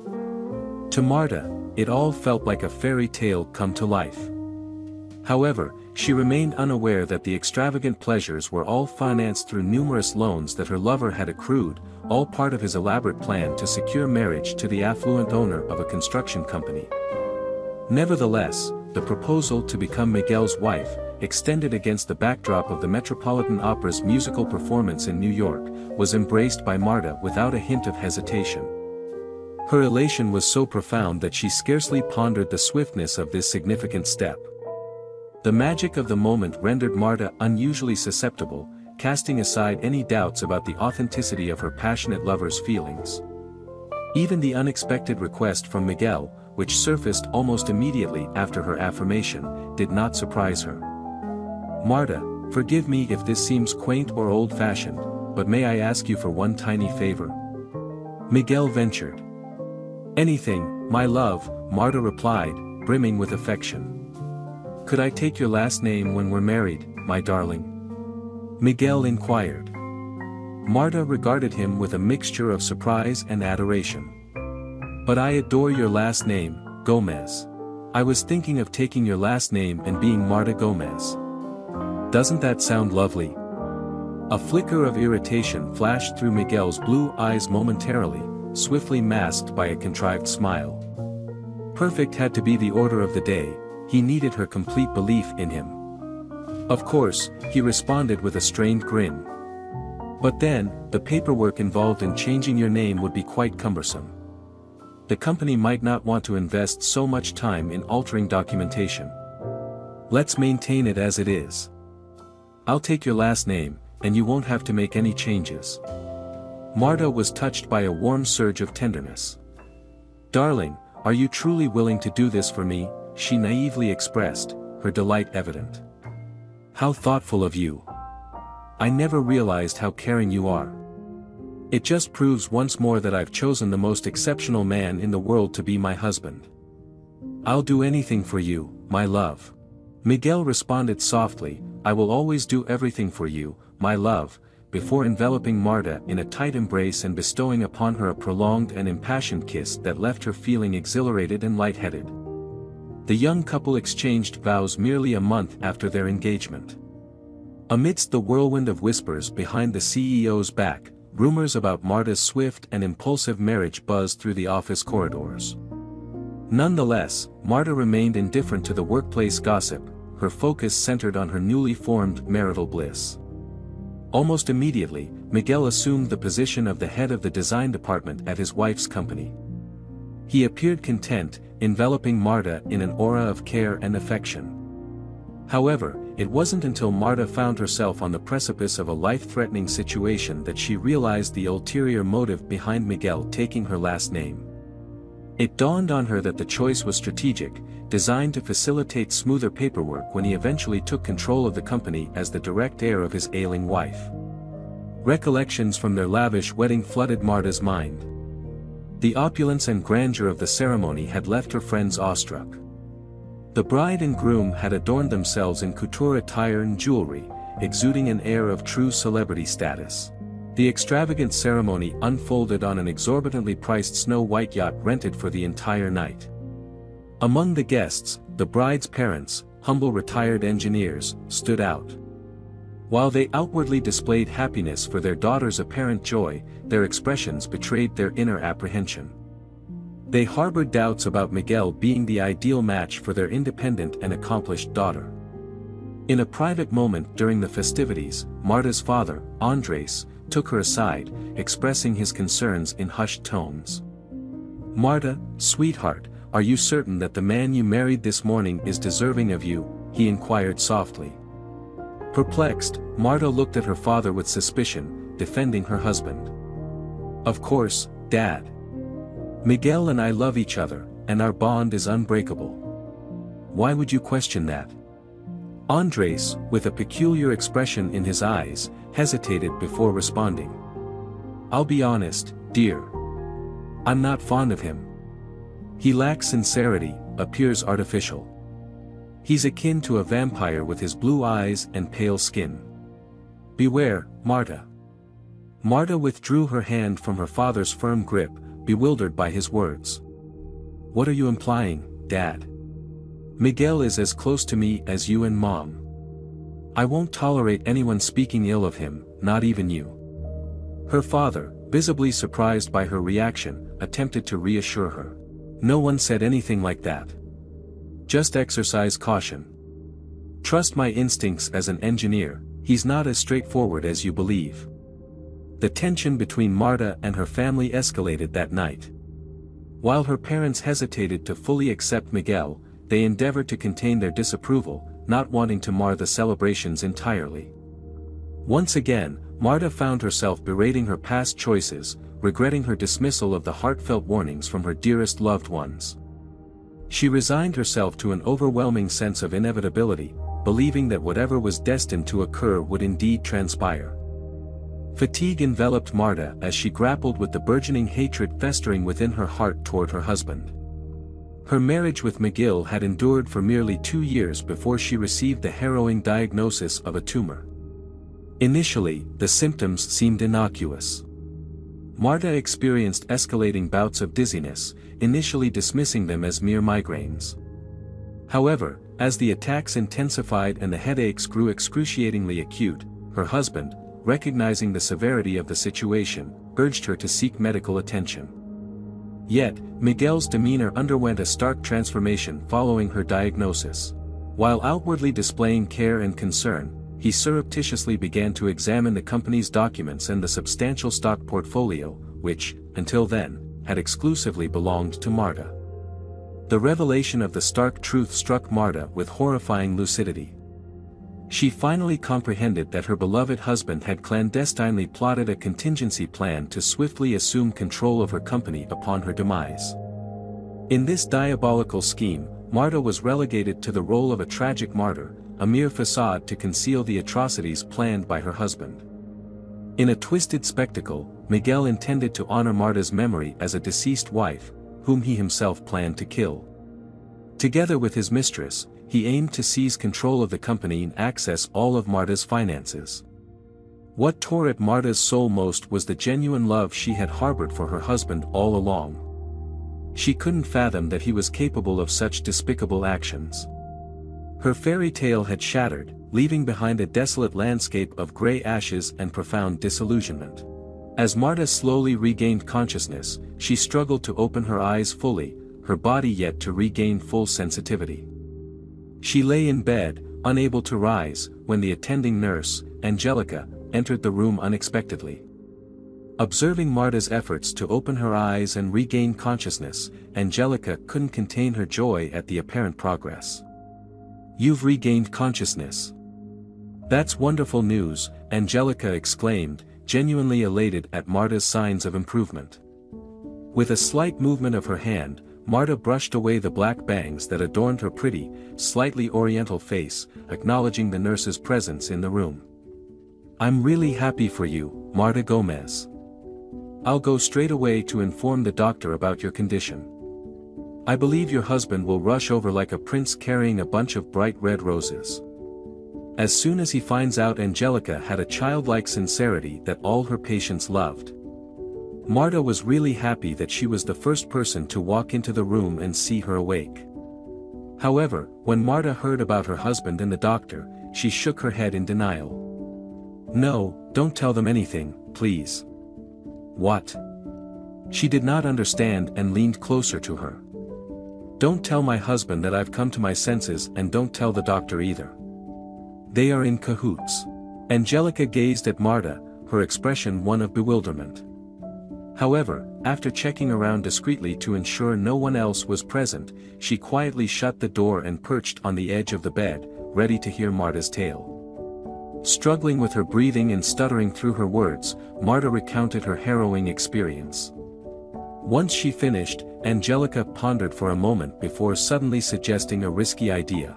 To Marta, it all felt like a fairy tale come to life. However, she remained unaware that the extravagant pleasures were all financed through numerous loans that her lover had accrued, all part of his elaborate plan to secure marriage to the affluent owner of a construction company. Nevertheless, the proposal to become Miguel's wife, extended against the backdrop of the Metropolitan Opera's musical performance in New York, was embraced by Marta without a hint of hesitation. Her elation was so profound that she scarcely pondered the swiftness of this significant step. The magic of the moment rendered Marta unusually susceptible, casting aside any doubts about the authenticity of her passionate lover's feelings. Even the unexpected request from Miguel, which surfaced almost immediately after her affirmation, did not surprise her. Marta, forgive me if this seems quaint or old-fashioned, but may I ask you for one tiny favor? Miguel ventured. Anything, my love, Marta replied, brimming with affection. Could I take your last name when we're married, my darling? Miguel inquired. Marta regarded him with a mixture of surprise and adoration. But I adore your last name, Gomez. I was thinking of taking your last name and being Marta Gomez. Doesn't that sound lovely? A flicker of irritation flashed through Miguel's blue eyes momentarily, swiftly masked by a contrived smile. Perfect had to be the order of the day, he needed her complete belief in him. Of course, he responded with a strained grin. But then, the paperwork involved in changing your name would be quite cumbersome. The company might not want to invest so much time in altering documentation. Let's maintain it as it is. I'll take your last name, and you won't have to make any changes. Marta was touched by a warm surge of tenderness. Darling, are you truly willing to do this for me, she naively expressed, her delight evident. How thoughtful of you. I never realized how caring you are. It just proves once more that I've chosen the most exceptional man in the world to be my husband. I'll do anything for you, my love. Miguel responded softly, I will always do everything for you, my love, before enveloping Marta in a tight embrace and bestowing upon her a prolonged and impassioned kiss that left her feeling exhilarated and lightheaded. The young couple exchanged vows merely a month after their engagement. Amidst the whirlwind of whispers behind the CEO's back, rumors about Marta's swift and impulsive marriage buzzed through the office corridors. Nonetheless, Marta remained indifferent to the workplace gossip, her focus centered on her newly formed marital bliss. Almost immediately, Miguel assumed the position of the head of the design department at his wife's company. He appeared content, enveloping Marta in an aura of care and affection. However, it wasn't until Marta found herself on the precipice of a life-threatening situation that she realized the ulterior motive behind Miguel taking her last name. It dawned on her that the choice was strategic, designed to facilitate smoother paperwork when he eventually took control of the company as the direct heir of his ailing wife. Recollections from their lavish wedding flooded Marta's mind. The opulence and grandeur of the ceremony had left her friends awestruck. The bride and groom had adorned themselves in couture attire and jewelry, exuding an air of true celebrity status. The extravagant ceremony unfolded on an exorbitantly priced snow-white yacht rented for the entire night. Among the guests, the bride's parents, humble retired engineers, stood out. While they outwardly displayed happiness for their daughter's apparent joy, their expressions betrayed their inner apprehension. They harbored doubts about Miguel being the ideal match for their independent and accomplished daughter. In a private moment during the festivities, Marta's father, Andres, took her aside, expressing his concerns in hushed tones. Marta, sweetheart, are you certain that the man you married this morning is deserving of you? he inquired softly. Perplexed, Marta looked at her father with suspicion, defending her husband. Of course, Dad. Miguel and I love each other, and our bond is unbreakable. Why would you question that? Andres, with a peculiar expression in his eyes, hesitated before responding. I'll be honest, dear. I'm not fond of him. He lacks sincerity, appears artificial. He's akin to a vampire with his blue eyes and pale skin. Beware, Marta. Marta withdrew her hand from her father's firm grip, bewildered by his words. What are you implying, Dad? Miguel is as close to me as you and Mom. I won't tolerate anyone speaking ill of him, not even you. Her father, visibly surprised by her reaction, attempted to reassure her. No one said anything like that. Just exercise caution. Trust my instincts as an engineer, he's not as straightforward as you believe. The tension between Marta and her family escalated that night. While her parents hesitated to fully accept Miguel, they endeavored to contain their disapproval, not wanting to mar the celebrations entirely. Once again, Marta found herself berating her past choices, regretting her dismissal of the heartfelt warnings from her dearest loved ones. She resigned herself to an overwhelming sense of inevitability, believing that whatever was destined to occur would indeed transpire. Fatigue enveloped Marta as she grappled with the burgeoning hatred festering within her heart toward her husband. Her marriage with Miguel had endured for merely two years before she received the harrowing diagnosis of a tumor. Initially, the symptoms seemed innocuous. Marta experienced escalating bouts of dizziness, initially dismissing them as mere migraines. However, as the attacks intensified and the headaches grew excruciatingly acute, her husband, recognizing the severity of the situation, urged her to seek medical attention. Yet, Miguel's demeanor underwent a stark transformation following her diagnosis. While outwardly displaying care and concern, he surreptitiously began to examine the company's documents and the substantial stock portfolio, which, until then, had exclusively belonged to Marta. The revelation of the stark truth struck Marta with horrifying lucidity. She finally comprehended that her beloved husband had clandestinely plotted a contingency plan to swiftly assume control of her company upon her demise. In this diabolical scheme, Marta was relegated to the role of a tragic martyr, a mere facade to conceal the atrocities planned by her husband. In a twisted spectacle, Miguel intended to honor Marta's memory as a deceased wife, whom he himself planned to kill. Together with his mistress, he aimed to seize control of the company and access all of Marta's finances. What tore at Marta's soul most was the genuine love she had harbored for her husband all along. She couldn't fathom that he was capable of such despicable actions. Her fairy tale had shattered, leaving behind a desolate landscape of grey ashes and profound disillusionment. As Marta slowly regained consciousness, she struggled to open her eyes fully, her body yet to regain full sensitivity. She lay in bed, unable to rise, when the attending nurse, Angelica, entered the room unexpectedly. Observing Marta's efforts to open her eyes and regain consciousness, Angelica couldn't contain her joy at the apparent progress. You've regained consciousness. That's wonderful news, Angelica exclaimed, genuinely elated at Marta's signs of improvement. With a slight movement of her hand, Marta brushed away the black bangs that adorned her pretty, slightly oriental face, acknowledging the nurse's presence in the room. I'm really happy for you, Marta Gomez. I'll go straight away to inform the doctor about your condition. I believe your husband will rush over like a prince carrying a bunch of bright red roses. As soon as he finds out Angelica had a childlike sincerity that all her patients loved. Marta was really happy that she was the first person to walk into the room and see her awake. However, when Marta heard about her husband and the doctor, she shook her head in denial. No, don't tell them anything, please. What? She did not understand and leaned closer to her. Don't tell my husband that I've come to my senses and don't tell the doctor either. They are in cahoots. Angelica gazed at Marta, her expression one of bewilderment. However, after checking around discreetly to ensure no one else was present, she quietly shut the door and perched on the edge of the bed, ready to hear Marta's tale. Struggling with her breathing and stuttering through her words, Marta recounted her harrowing experience. Once she finished, Angelica pondered for a moment before suddenly suggesting a risky idea.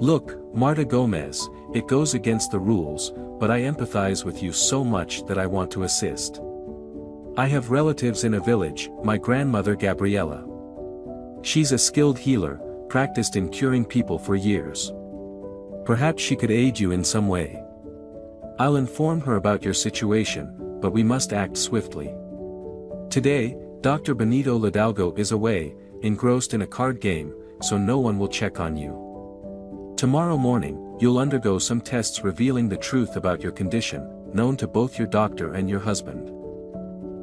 Look, Marta Gomez, it goes against the rules, but I empathize with you so much that I want to assist. I have relatives in a village, my grandmother Gabriela. She's a skilled healer, practiced in curing people for years. Perhaps she could aid you in some way. I'll inform her about your situation, but we must act swiftly. Today, Dr. Benito Hidalgo is away, engrossed in a card game, so no one will check on you. Tomorrow morning, you'll undergo some tests revealing the truth about your condition, known to both your doctor and your husband.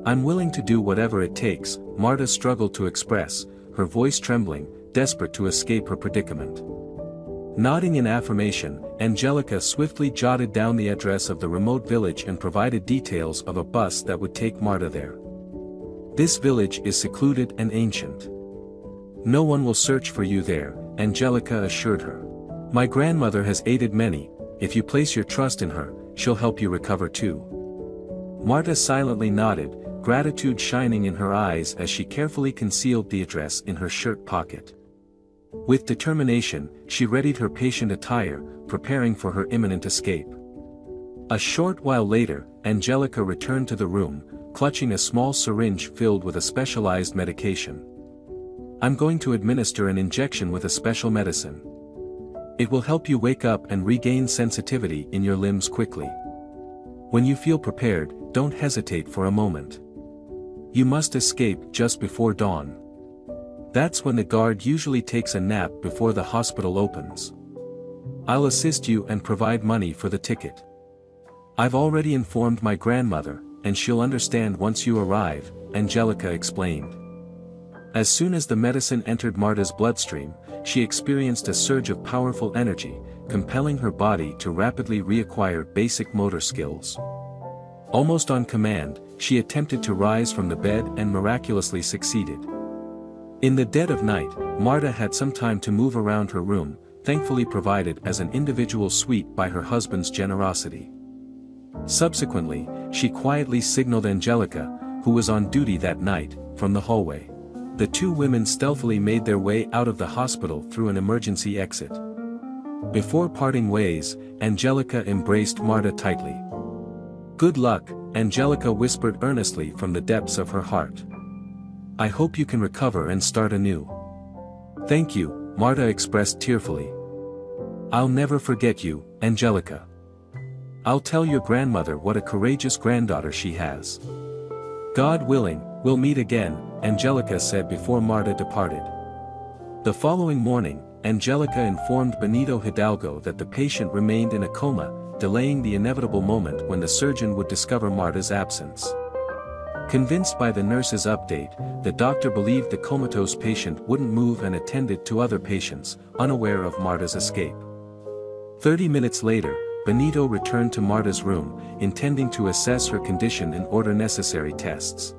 I'm willing to do whatever it takes, Marta struggled to express, her voice trembling, desperate to escape her predicament. Nodding in affirmation, Angelica swiftly jotted down the address of the remote village and provided details of a bus that would take Marta there. This village is secluded and ancient. No one will search for you there, Angelica assured her. My grandmother has aided many, if you place your trust in her, she'll help you recover too. Marta silently nodded, gratitude shining in her eyes as she carefully concealed the address in her shirt pocket. With determination, she readied her patient attire, preparing for her imminent escape. A short while later, Angelica returned to the room, clutching a small syringe filled with a specialized medication. I'm going to administer an injection with a special medicine. It will help you wake up and regain sensitivity in your limbs quickly. When you feel prepared, don't hesitate for a moment. You must escape just before dawn. That's when the guard usually takes a nap before the hospital opens. I'll assist you and provide money for the ticket. I've already informed my grandmother, and she'll understand once you arrive, Angelica explained. As soon as the medicine entered Marta's bloodstream, she experienced a surge of powerful energy, compelling her body to rapidly reacquire basic motor skills. Almost on command, she attempted to rise from the bed and miraculously succeeded. In the dead of night, Marta had some time to move around her room, thankfully provided as an individual suite by her husband's generosity. Subsequently, she quietly signaled Angelica, who was on duty that night, from the hallway. The two women stealthily made their way out of the hospital through an emergency exit. Before parting ways, Angelica embraced Marta tightly. Good luck, Angelica whispered earnestly from the depths of her heart. I hope you can recover and start anew. Thank you, Marta expressed tearfully. I'll never forget you, Angelica. I'll tell your grandmother what a courageous granddaughter she has. God willing, we'll meet again, Angelica said before Marta departed. The following morning, Angelica informed Benito Hidalgo that the patient remained in a coma, delaying the inevitable moment when the surgeon would discover Marta's absence. Convinced by the nurse's update, the doctor believed the comatose patient wouldn't move and attended to other patients, unaware of Marta's escape. Thirty minutes later, Benito returned to Marta's room, intending to assess her condition and order necessary tests.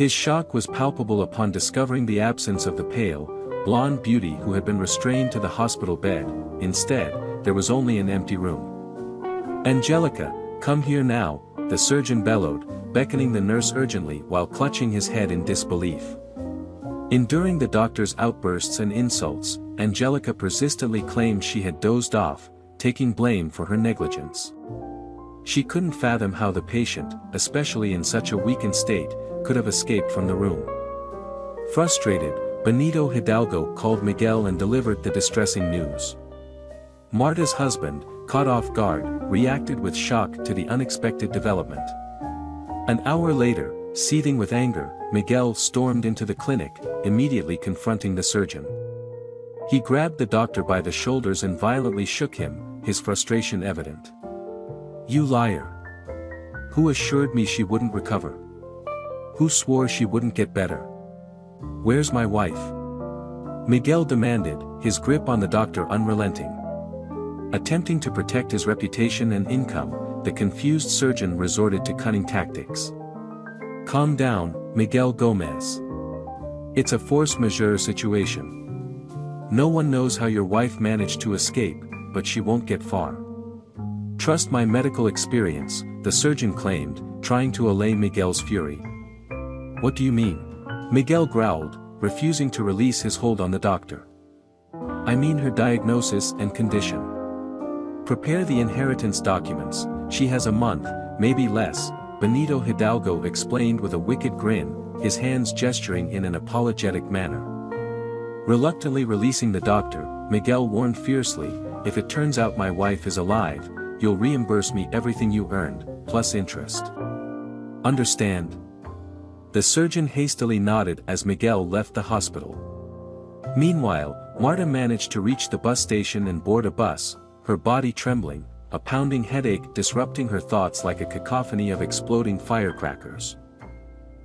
His shock was palpable upon discovering the absence of the pale, blonde beauty who had been restrained to the hospital bed, instead, there was only an empty room. Angelica, come here now, the surgeon bellowed, beckoning the nurse urgently while clutching his head in disbelief. Enduring the doctor's outbursts and insults, Angelica persistently claimed she had dozed off, taking blame for her negligence. She couldn't fathom how the patient, especially in such a weakened state, could have escaped from the room. Frustrated, Benito Hidalgo called Miguel and delivered the distressing news. Marta's husband, caught off guard, reacted with shock to the unexpected development. An hour later, seething with anger, Miguel stormed into the clinic, immediately confronting the surgeon. He grabbed the doctor by the shoulders and violently shook him, his frustration evident. You liar. Who assured me she wouldn't recover? Who swore she wouldn't get better? Where's my wife? Miguel demanded, his grip on the doctor unrelenting. Attempting to protect his reputation and income, the confused surgeon resorted to cunning tactics. Calm down, Miguel Gomez. It's a force majeure situation. No one knows how your wife managed to escape, but she won't get far. Trust my medical experience, the surgeon claimed, trying to allay Miguel's fury. What do you mean? Miguel growled, refusing to release his hold on the doctor. I mean her diagnosis and condition. Prepare the inheritance documents, she has a month, maybe less, Benito Hidalgo explained with a wicked grin, his hands gesturing in an apologetic manner. Reluctantly releasing the doctor, Miguel warned fiercely, if it turns out my wife is alive, you'll reimburse me everything you earned, plus interest. Understand? The surgeon hastily nodded as Miguel left the hospital. Meanwhile, Marta managed to reach the bus station and board a bus, her body trembling, a pounding headache disrupting her thoughts like a cacophony of exploding firecrackers.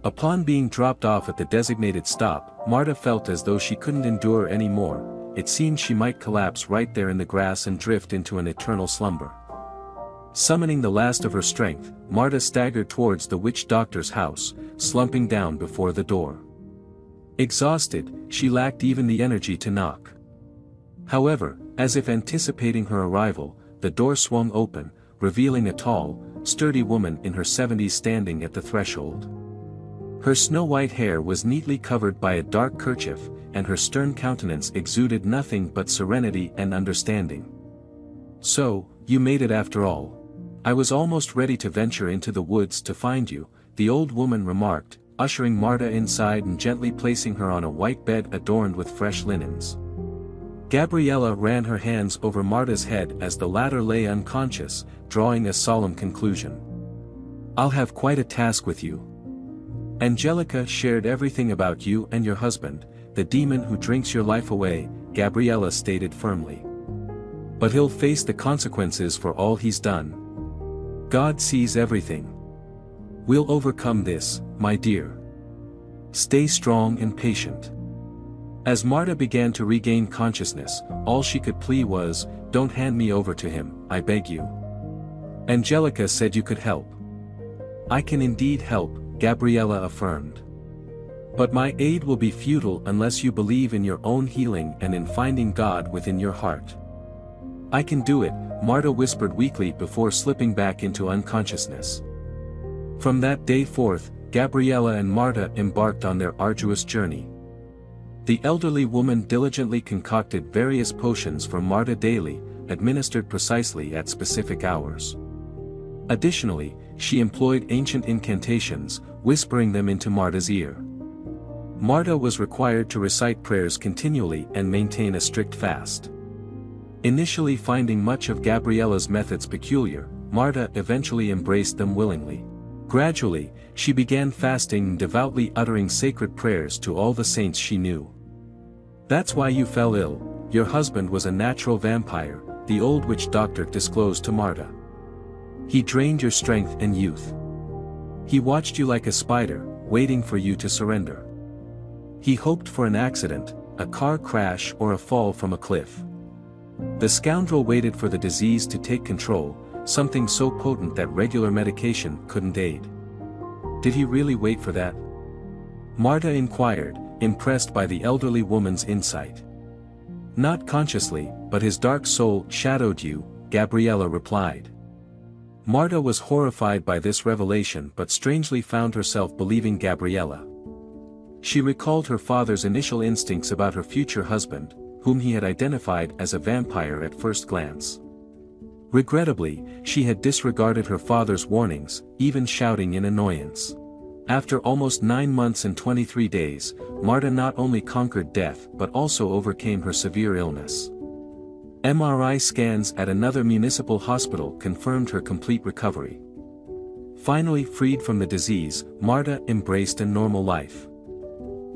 Upon being dropped off at the designated stop, Marta felt as though she couldn't endure any more, it seemed she might collapse right there in the grass and drift into an eternal slumber. Summoning the last of her strength, Marta staggered towards the witch doctor's house, slumping down before the door. Exhausted, she lacked even the energy to knock. However, as if anticipating her arrival, the door swung open, revealing a tall, sturdy woman in her 70s standing at the threshold. Her snow-white hair was neatly covered by a dark kerchief, and her stern countenance exuded nothing but serenity and understanding. So, you made it after all. I was almost ready to venture into the woods to find you, the old woman remarked, ushering Marta inside and gently placing her on a white bed adorned with fresh linens. Gabriella ran her hands over Marta's head as the latter lay unconscious, drawing a solemn conclusion. I'll have quite a task with you. Angelica shared everything about you and your husband, the demon who drinks your life away, Gabriella stated firmly. But he'll face the consequences for all he's done. God sees everything. We'll overcome this, my dear. Stay strong and patient. As Marta began to regain consciousness, all she could plea was, don't hand me over to him, I beg you. Angelica said you could help. I can indeed help, Gabriella affirmed. But my aid will be futile unless you believe in your own healing and in finding God within your heart. I can do it, Marta whispered weakly before slipping back into unconsciousness. From that day forth, Gabriella and Marta embarked on their arduous journey. The elderly woman diligently concocted various potions for Marta daily, administered precisely at specific hours. Additionally, she employed ancient incantations, whispering them into Marta's ear. Marta was required to recite prayers continually and maintain a strict fast. Initially finding much of Gabriella's methods peculiar, Marta eventually embraced them willingly. Gradually, she began fasting and devoutly uttering sacred prayers to all the saints she knew. That's why you fell ill, your husband was a natural vampire, the old witch doctor disclosed to Marta. He drained your strength and youth. He watched you like a spider, waiting for you to surrender. He hoped for an accident, a car crash or a fall from a cliff. The scoundrel waited for the disease to take control, something so potent that regular medication couldn't aid. Did he really wait for that? Marta inquired, impressed by the elderly woman's insight. Not consciously, but his dark soul shadowed you, Gabriella replied. Marta was horrified by this revelation but strangely found herself believing Gabriella. She recalled her father's initial instincts about her future husband, whom he had identified as a vampire at first glance. Regrettably, she had disregarded her father's warnings, even shouting in annoyance. After almost nine months and 23 days, Marta not only conquered death but also overcame her severe illness. MRI scans at another municipal hospital confirmed her complete recovery. Finally freed from the disease, Marta embraced a normal life.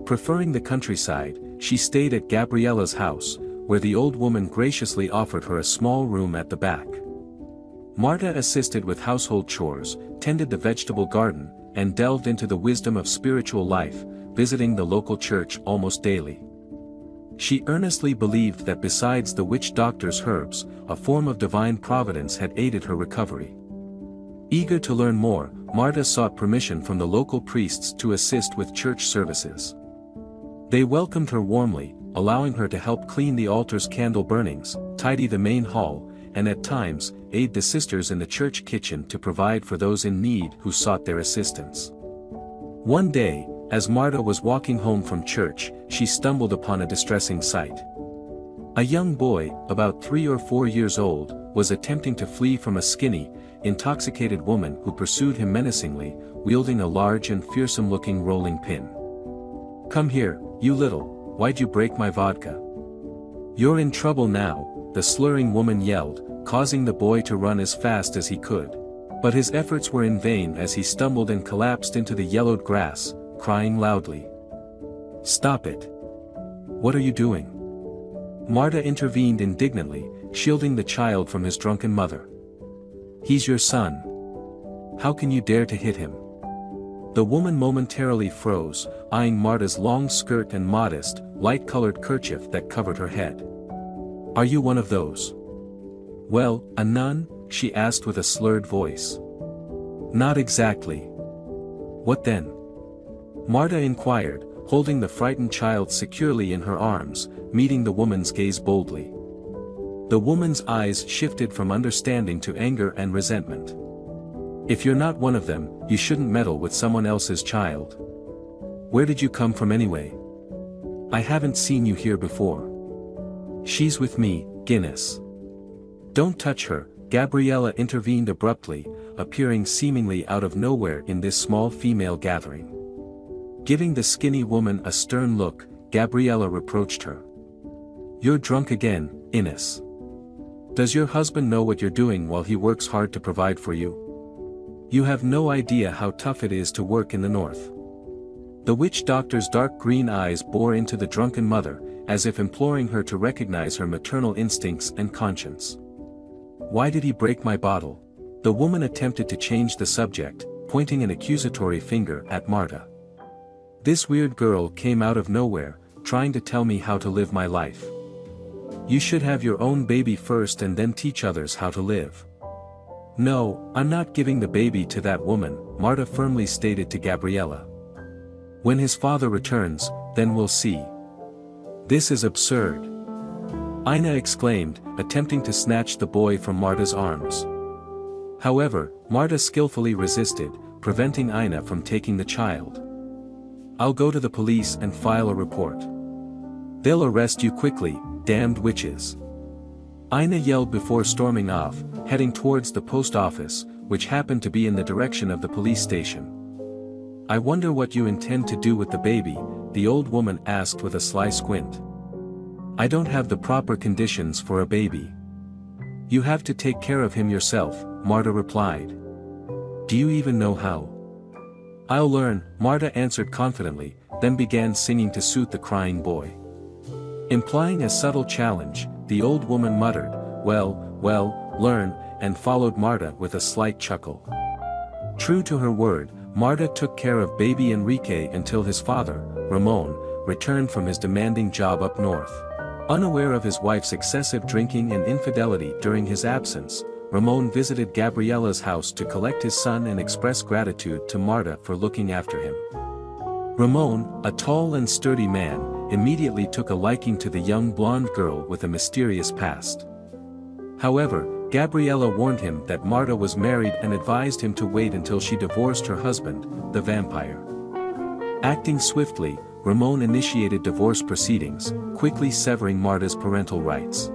Preferring the countryside, she stayed at Gabriella's house, where the old woman graciously offered her a small room at the back. Marta assisted with household chores, tended the vegetable garden, and delved into the wisdom of spiritual life, visiting the local church almost daily. She earnestly believed that besides the witch doctor's herbs, a form of divine providence had aided her recovery. Eager to learn more, Marta sought permission from the local priests to assist with church services. They welcomed her warmly, allowing her to help clean the altar's candle burnings, tidy the main hall, and at times, aid the sisters in the church kitchen to provide for those in need who sought their assistance. One day, as Marta was walking home from church, she stumbled upon a distressing sight. A young boy, about three or four years old, was attempting to flee from a skinny, intoxicated woman who pursued him menacingly, wielding a large and fearsome-looking rolling pin. Come here, you little, why'd you break my vodka? You're in trouble now, the slurring woman yelled, causing the boy to run as fast as he could. But his efforts were in vain as he stumbled and collapsed into the yellowed grass, crying loudly. Stop it. What are you doing? Marta intervened indignantly, shielding the child from his drunken mother. He's your son. How can you dare to hit him? The woman momentarily froze, eyeing Marta's long skirt and modest, light-colored kerchief that covered her head. Are you one of those? Well, a nun, she asked with a slurred voice. Not exactly. What then? Marta inquired, holding the frightened child securely in her arms, meeting the woman's gaze boldly. The woman's eyes shifted from understanding to anger and resentment. If you're not one of them, you shouldn't meddle with someone else's child. Where did you come from anyway? I haven't seen you here before. She's with me, Guinness. Don't touch her, Gabriella intervened abruptly, appearing seemingly out of nowhere in this small female gathering. Giving the skinny woman a stern look, Gabriella reproached her. You're drunk again, Ines. Does your husband know what you're doing while he works hard to provide for you? You have no idea how tough it is to work in the north. The witch doctor's dark green eyes bore into the drunken mother, as if imploring her to recognize her maternal instincts and conscience. Why did he break my bottle? The woman attempted to change the subject, pointing an accusatory finger at Marta. This weird girl came out of nowhere, trying to tell me how to live my life. You should have your own baby first and then teach others how to live. No, I'm not giving the baby to that woman, Marta firmly stated to Gabriella. When his father returns, then we'll see. This is absurd. Ina exclaimed, attempting to snatch the boy from Marta's arms. However, Marta skillfully resisted, preventing Ina from taking the child. I'll go to the police and file a report. They'll arrest you quickly, damned witches. Ina yelled before storming off, heading towards the post office, which happened to be in the direction of the police station. I wonder what you intend to do with the baby, the old woman asked with a sly squint. I don't have the proper conditions for a baby. You have to take care of him yourself, Marta replied. Do you even know how? I'll learn, Marta answered confidently, then began singing to suit the crying boy. Implying a subtle challenge, the old woman muttered, well, well, learn, and followed Marta with a slight chuckle. True to her word, Marta took care of baby Enrique until his father, Ramon, returned from his demanding job up north. Unaware of his wife's excessive drinking and infidelity during his absence, Ramon visited Gabriella's house to collect his son and express gratitude to Marta for looking after him. Ramon, a tall and sturdy man, immediately took a liking to the young blonde girl with a mysterious past. However, Gabriella warned him that Marta was married and advised him to wait until she divorced her husband, the vampire. Acting swiftly, Ramon initiated divorce proceedings, quickly severing Marta's parental rights.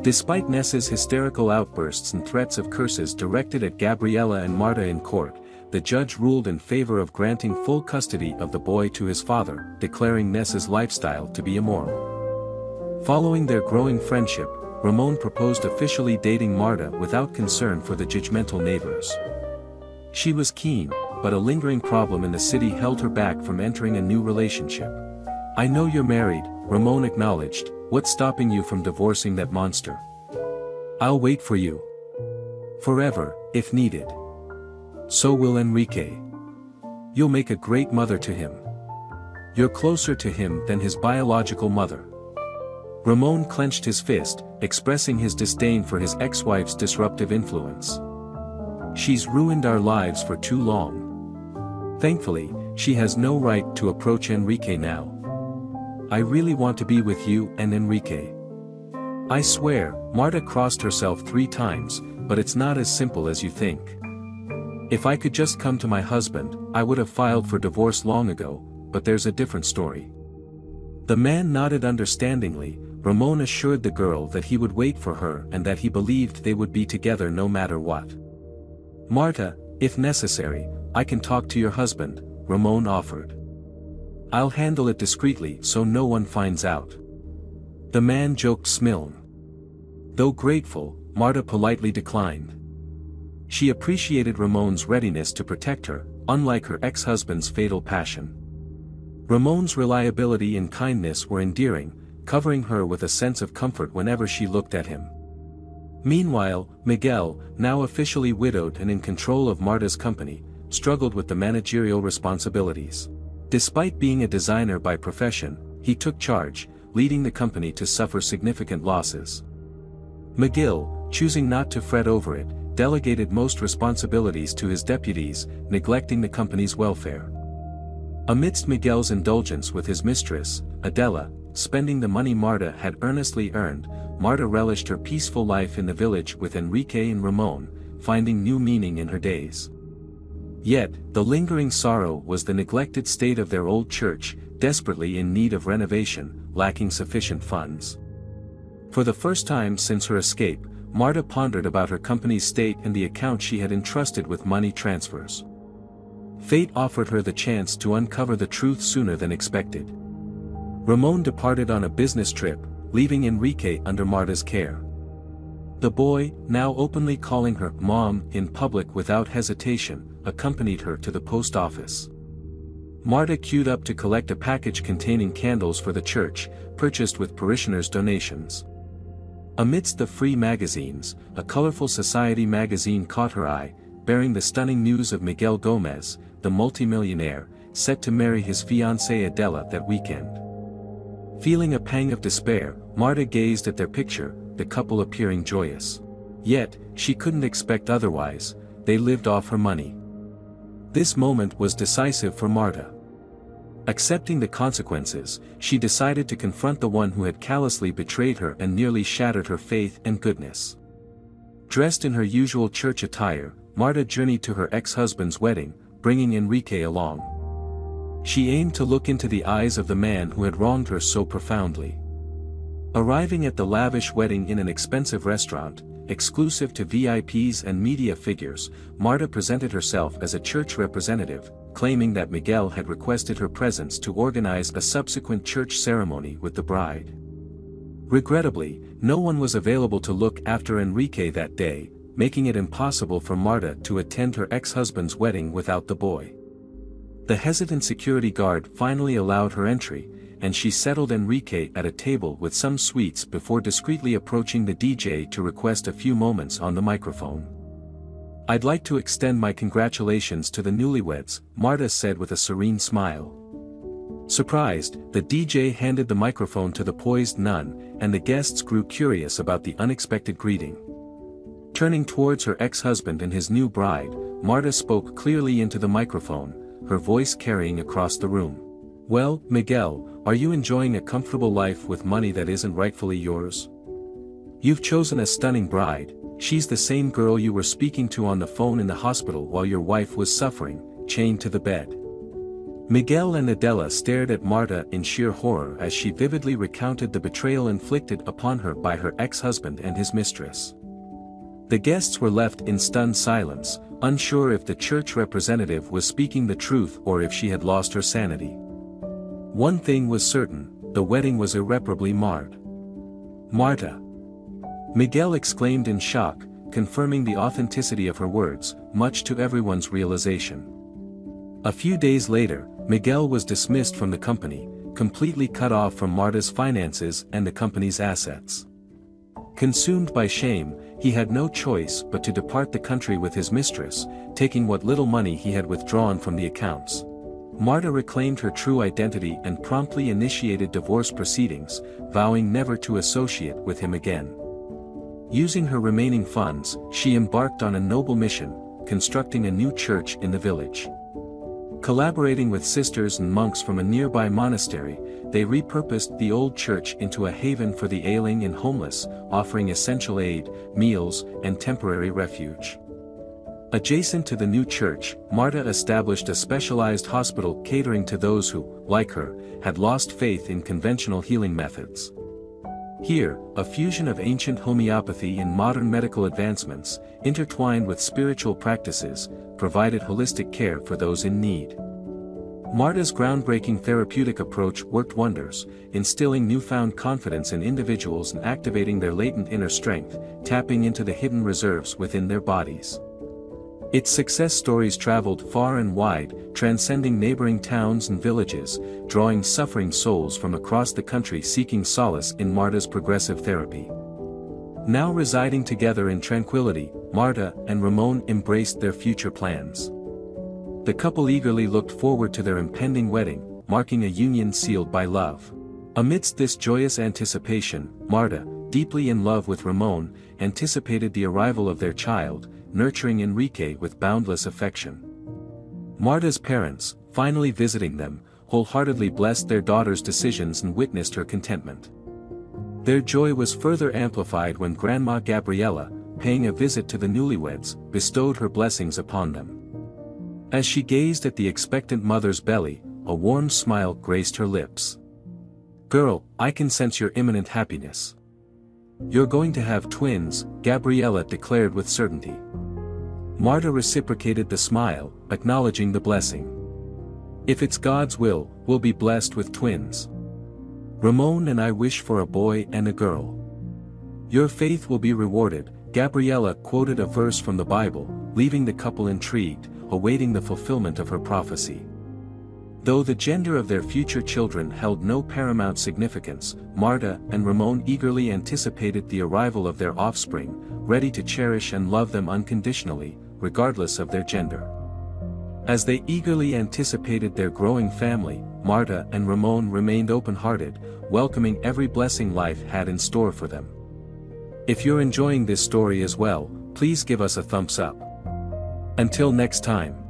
Despite Ness's hysterical outbursts and threats of curses directed at Gabriella and Marta in court, the judge ruled in favor of granting full custody of the boy to his father, declaring Ness's lifestyle to be immoral. Following their growing friendship, Ramon proposed officially dating Marta without concern for the judgmental neighbors. She was keen, but a lingering problem in the city held her back from entering a new relationship. I know you're married, Ramon acknowledged, what's stopping you from divorcing that monster? I'll wait for you. Forever, if needed. So will Enrique. You'll make a great mother to him. You're closer to him than his biological mother. Ramon clenched his fist, expressing his disdain for his ex-wife's disruptive influence. She's ruined our lives for too long. Thankfully, she has no right to approach Enrique now. I really want to be with you and Enrique. I swear, Marta crossed herself three times, but it's not as simple as you think. If I could just come to my husband, I would have filed for divorce long ago, but there's a different story. The man nodded understandingly, Ramon assured the girl that he would wait for her and that he believed they would be together no matter what. Marta, if necessary, I can talk to your husband, Ramon offered. I'll handle it discreetly so no one finds out. The man joked Smiln. Though grateful, Marta politely declined. She appreciated Ramon's readiness to protect her, unlike her ex-husband's fatal passion. Ramon's reliability and kindness were endearing, covering her with a sense of comfort whenever she looked at him. Meanwhile, Miguel, now officially widowed and in control of Marta's company, struggled with the managerial responsibilities. Despite being a designer by profession, he took charge, leading the company to suffer significant losses. Miguel, choosing not to fret over it, delegated most responsibilities to his deputies, neglecting the company's welfare. Amidst Miguel's indulgence with his mistress, Adela, spending the money Marta had earnestly earned, Marta relished her peaceful life in the village with Enrique and Ramon, finding new meaning in her days. Yet, the lingering sorrow was the neglected state of their old church, desperately in need of renovation, lacking sufficient funds. For the first time since her escape, Marta pondered about her company's state and the account she had entrusted with money transfers. Fate offered her the chance to uncover the truth sooner than expected. Ramon departed on a business trip, leaving Enrique under Marta's care. The boy, now openly calling her mom in public without hesitation, accompanied her to the post office. Marta queued up to collect a package containing candles for the church, purchased with parishioners' donations. Amidst the free magazines, a colorful society magazine caught her eye, bearing the stunning news of Miguel Gomez, the multimillionaire, set to marry his fiancée Adela that weekend. Feeling a pang of despair, Marta gazed at their picture, the couple appearing joyous. Yet, she couldn't expect otherwise, they lived off her money. This moment was decisive for Marta. Accepting the consequences, she decided to confront the one who had callously betrayed her and nearly shattered her faith and goodness. Dressed in her usual church attire, Marta journeyed to her ex-husband's wedding, bringing Enrique along. She aimed to look into the eyes of the man who had wronged her so profoundly. Arriving at the lavish wedding in an expensive restaurant, exclusive to VIPs and media figures, Marta presented herself as a church representative, claiming that Miguel had requested her presence to organize a subsequent church ceremony with the bride. Regrettably, no one was available to look after Enrique that day, making it impossible for Marta to attend her ex-husband's wedding without the boy. The hesitant security guard finally allowed her entry, and she settled Enrique at a table with some sweets before discreetly approaching the DJ to request a few moments on the microphone. I'd like to extend my congratulations to the newlyweds, Marta said with a serene smile. Surprised, the DJ handed the microphone to the poised nun, and the guests grew curious about the unexpected greeting. Turning towards her ex-husband and his new bride, Marta spoke clearly into the microphone, her voice carrying across the room. Well, Miguel, are you enjoying a comfortable life with money that isn't rightfully yours? You've chosen a stunning bride, she's the same girl you were speaking to on the phone in the hospital while your wife was suffering, chained to the bed. Miguel and Adela stared at Marta in sheer horror as she vividly recounted the betrayal inflicted upon her by her ex-husband and his mistress. The guests were left in stunned silence, unsure if the church representative was speaking the truth or if she had lost her sanity. One thing was certain, the wedding was irreparably marred. Marta. Miguel exclaimed in shock, confirming the authenticity of her words, much to everyone's realization. A few days later, Miguel was dismissed from the company, completely cut off from Marta's finances and the company's assets. Consumed by shame, he had no choice but to depart the country with his mistress, taking what little money he had withdrawn from the accounts. Marta reclaimed her true identity and promptly initiated divorce proceedings, vowing never to associate with him again. Using her remaining funds, she embarked on a noble mission, constructing a new church in the village. Collaborating with sisters and monks from a nearby monastery, they repurposed the old church into a haven for the ailing and homeless, offering essential aid, meals, and temporary refuge. Adjacent to the new church, Marta established a specialized hospital catering to those who, like her, had lost faith in conventional healing methods. Here, a fusion of ancient homeopathy and modern medical advancements, intertwined with spiritual practices, provided holistic care for those in need. Marta's groundbreaking therapeutic approach worked wonders, instilling newfound confidence in individuals and activating their latent inner strength, tapping into the hidden reserves within their bodies. Its success stories traveled far and wide, transcending neighboring towns and villages, drawing suffering souls from across the country seeking solace in Marta's progressive therapy. Now residing together in tranquility, Marta and Ramon embraced their future plans. The couple eagerly looked forward to their impending wedding, marking a union sealed by love. Amidst this joyous anticipation, Marta, deeply in love with Ramon, anticipated the arrival of their child, nurturing Enrique with boundless affection. Marta's parents, finally visiting them, wholeheartedly blessed their daughter's decisions and witnessed her contentment. Their joy was further amplified when Grandma Gabriela, paying a visit to the newlyweds, bestowed her blessings upon them. As she gazed at the expectant mother's belly, a warm smile graced her lips. Girl, I can sense your imminent happiness. You're going to have twins, Gabriela declared with certainty. Marta reciprocated the smile, acknowledging the blessing. If it's God's will, we'll be blessed with twins. Ramon and I wish for a boy and a girl. Your faith will be rewarded, Gabriela quoted a verse from the Bible, leaving the couple intrigued, awaiting the fulfillment of her prophecy. Though the gender of their future children held no paramount significance, Marta and Ramon eagerly anticipated the arrival of their offspring, ready to cherish and love them unconditionally, regardless of their gender. As they eagerly anticipated their growing family, Marta and Ramon remained open-hearted, welcoming every blessing life had in store for them. If you're enjoying this story as well, please give us a thumbs up. Until next time.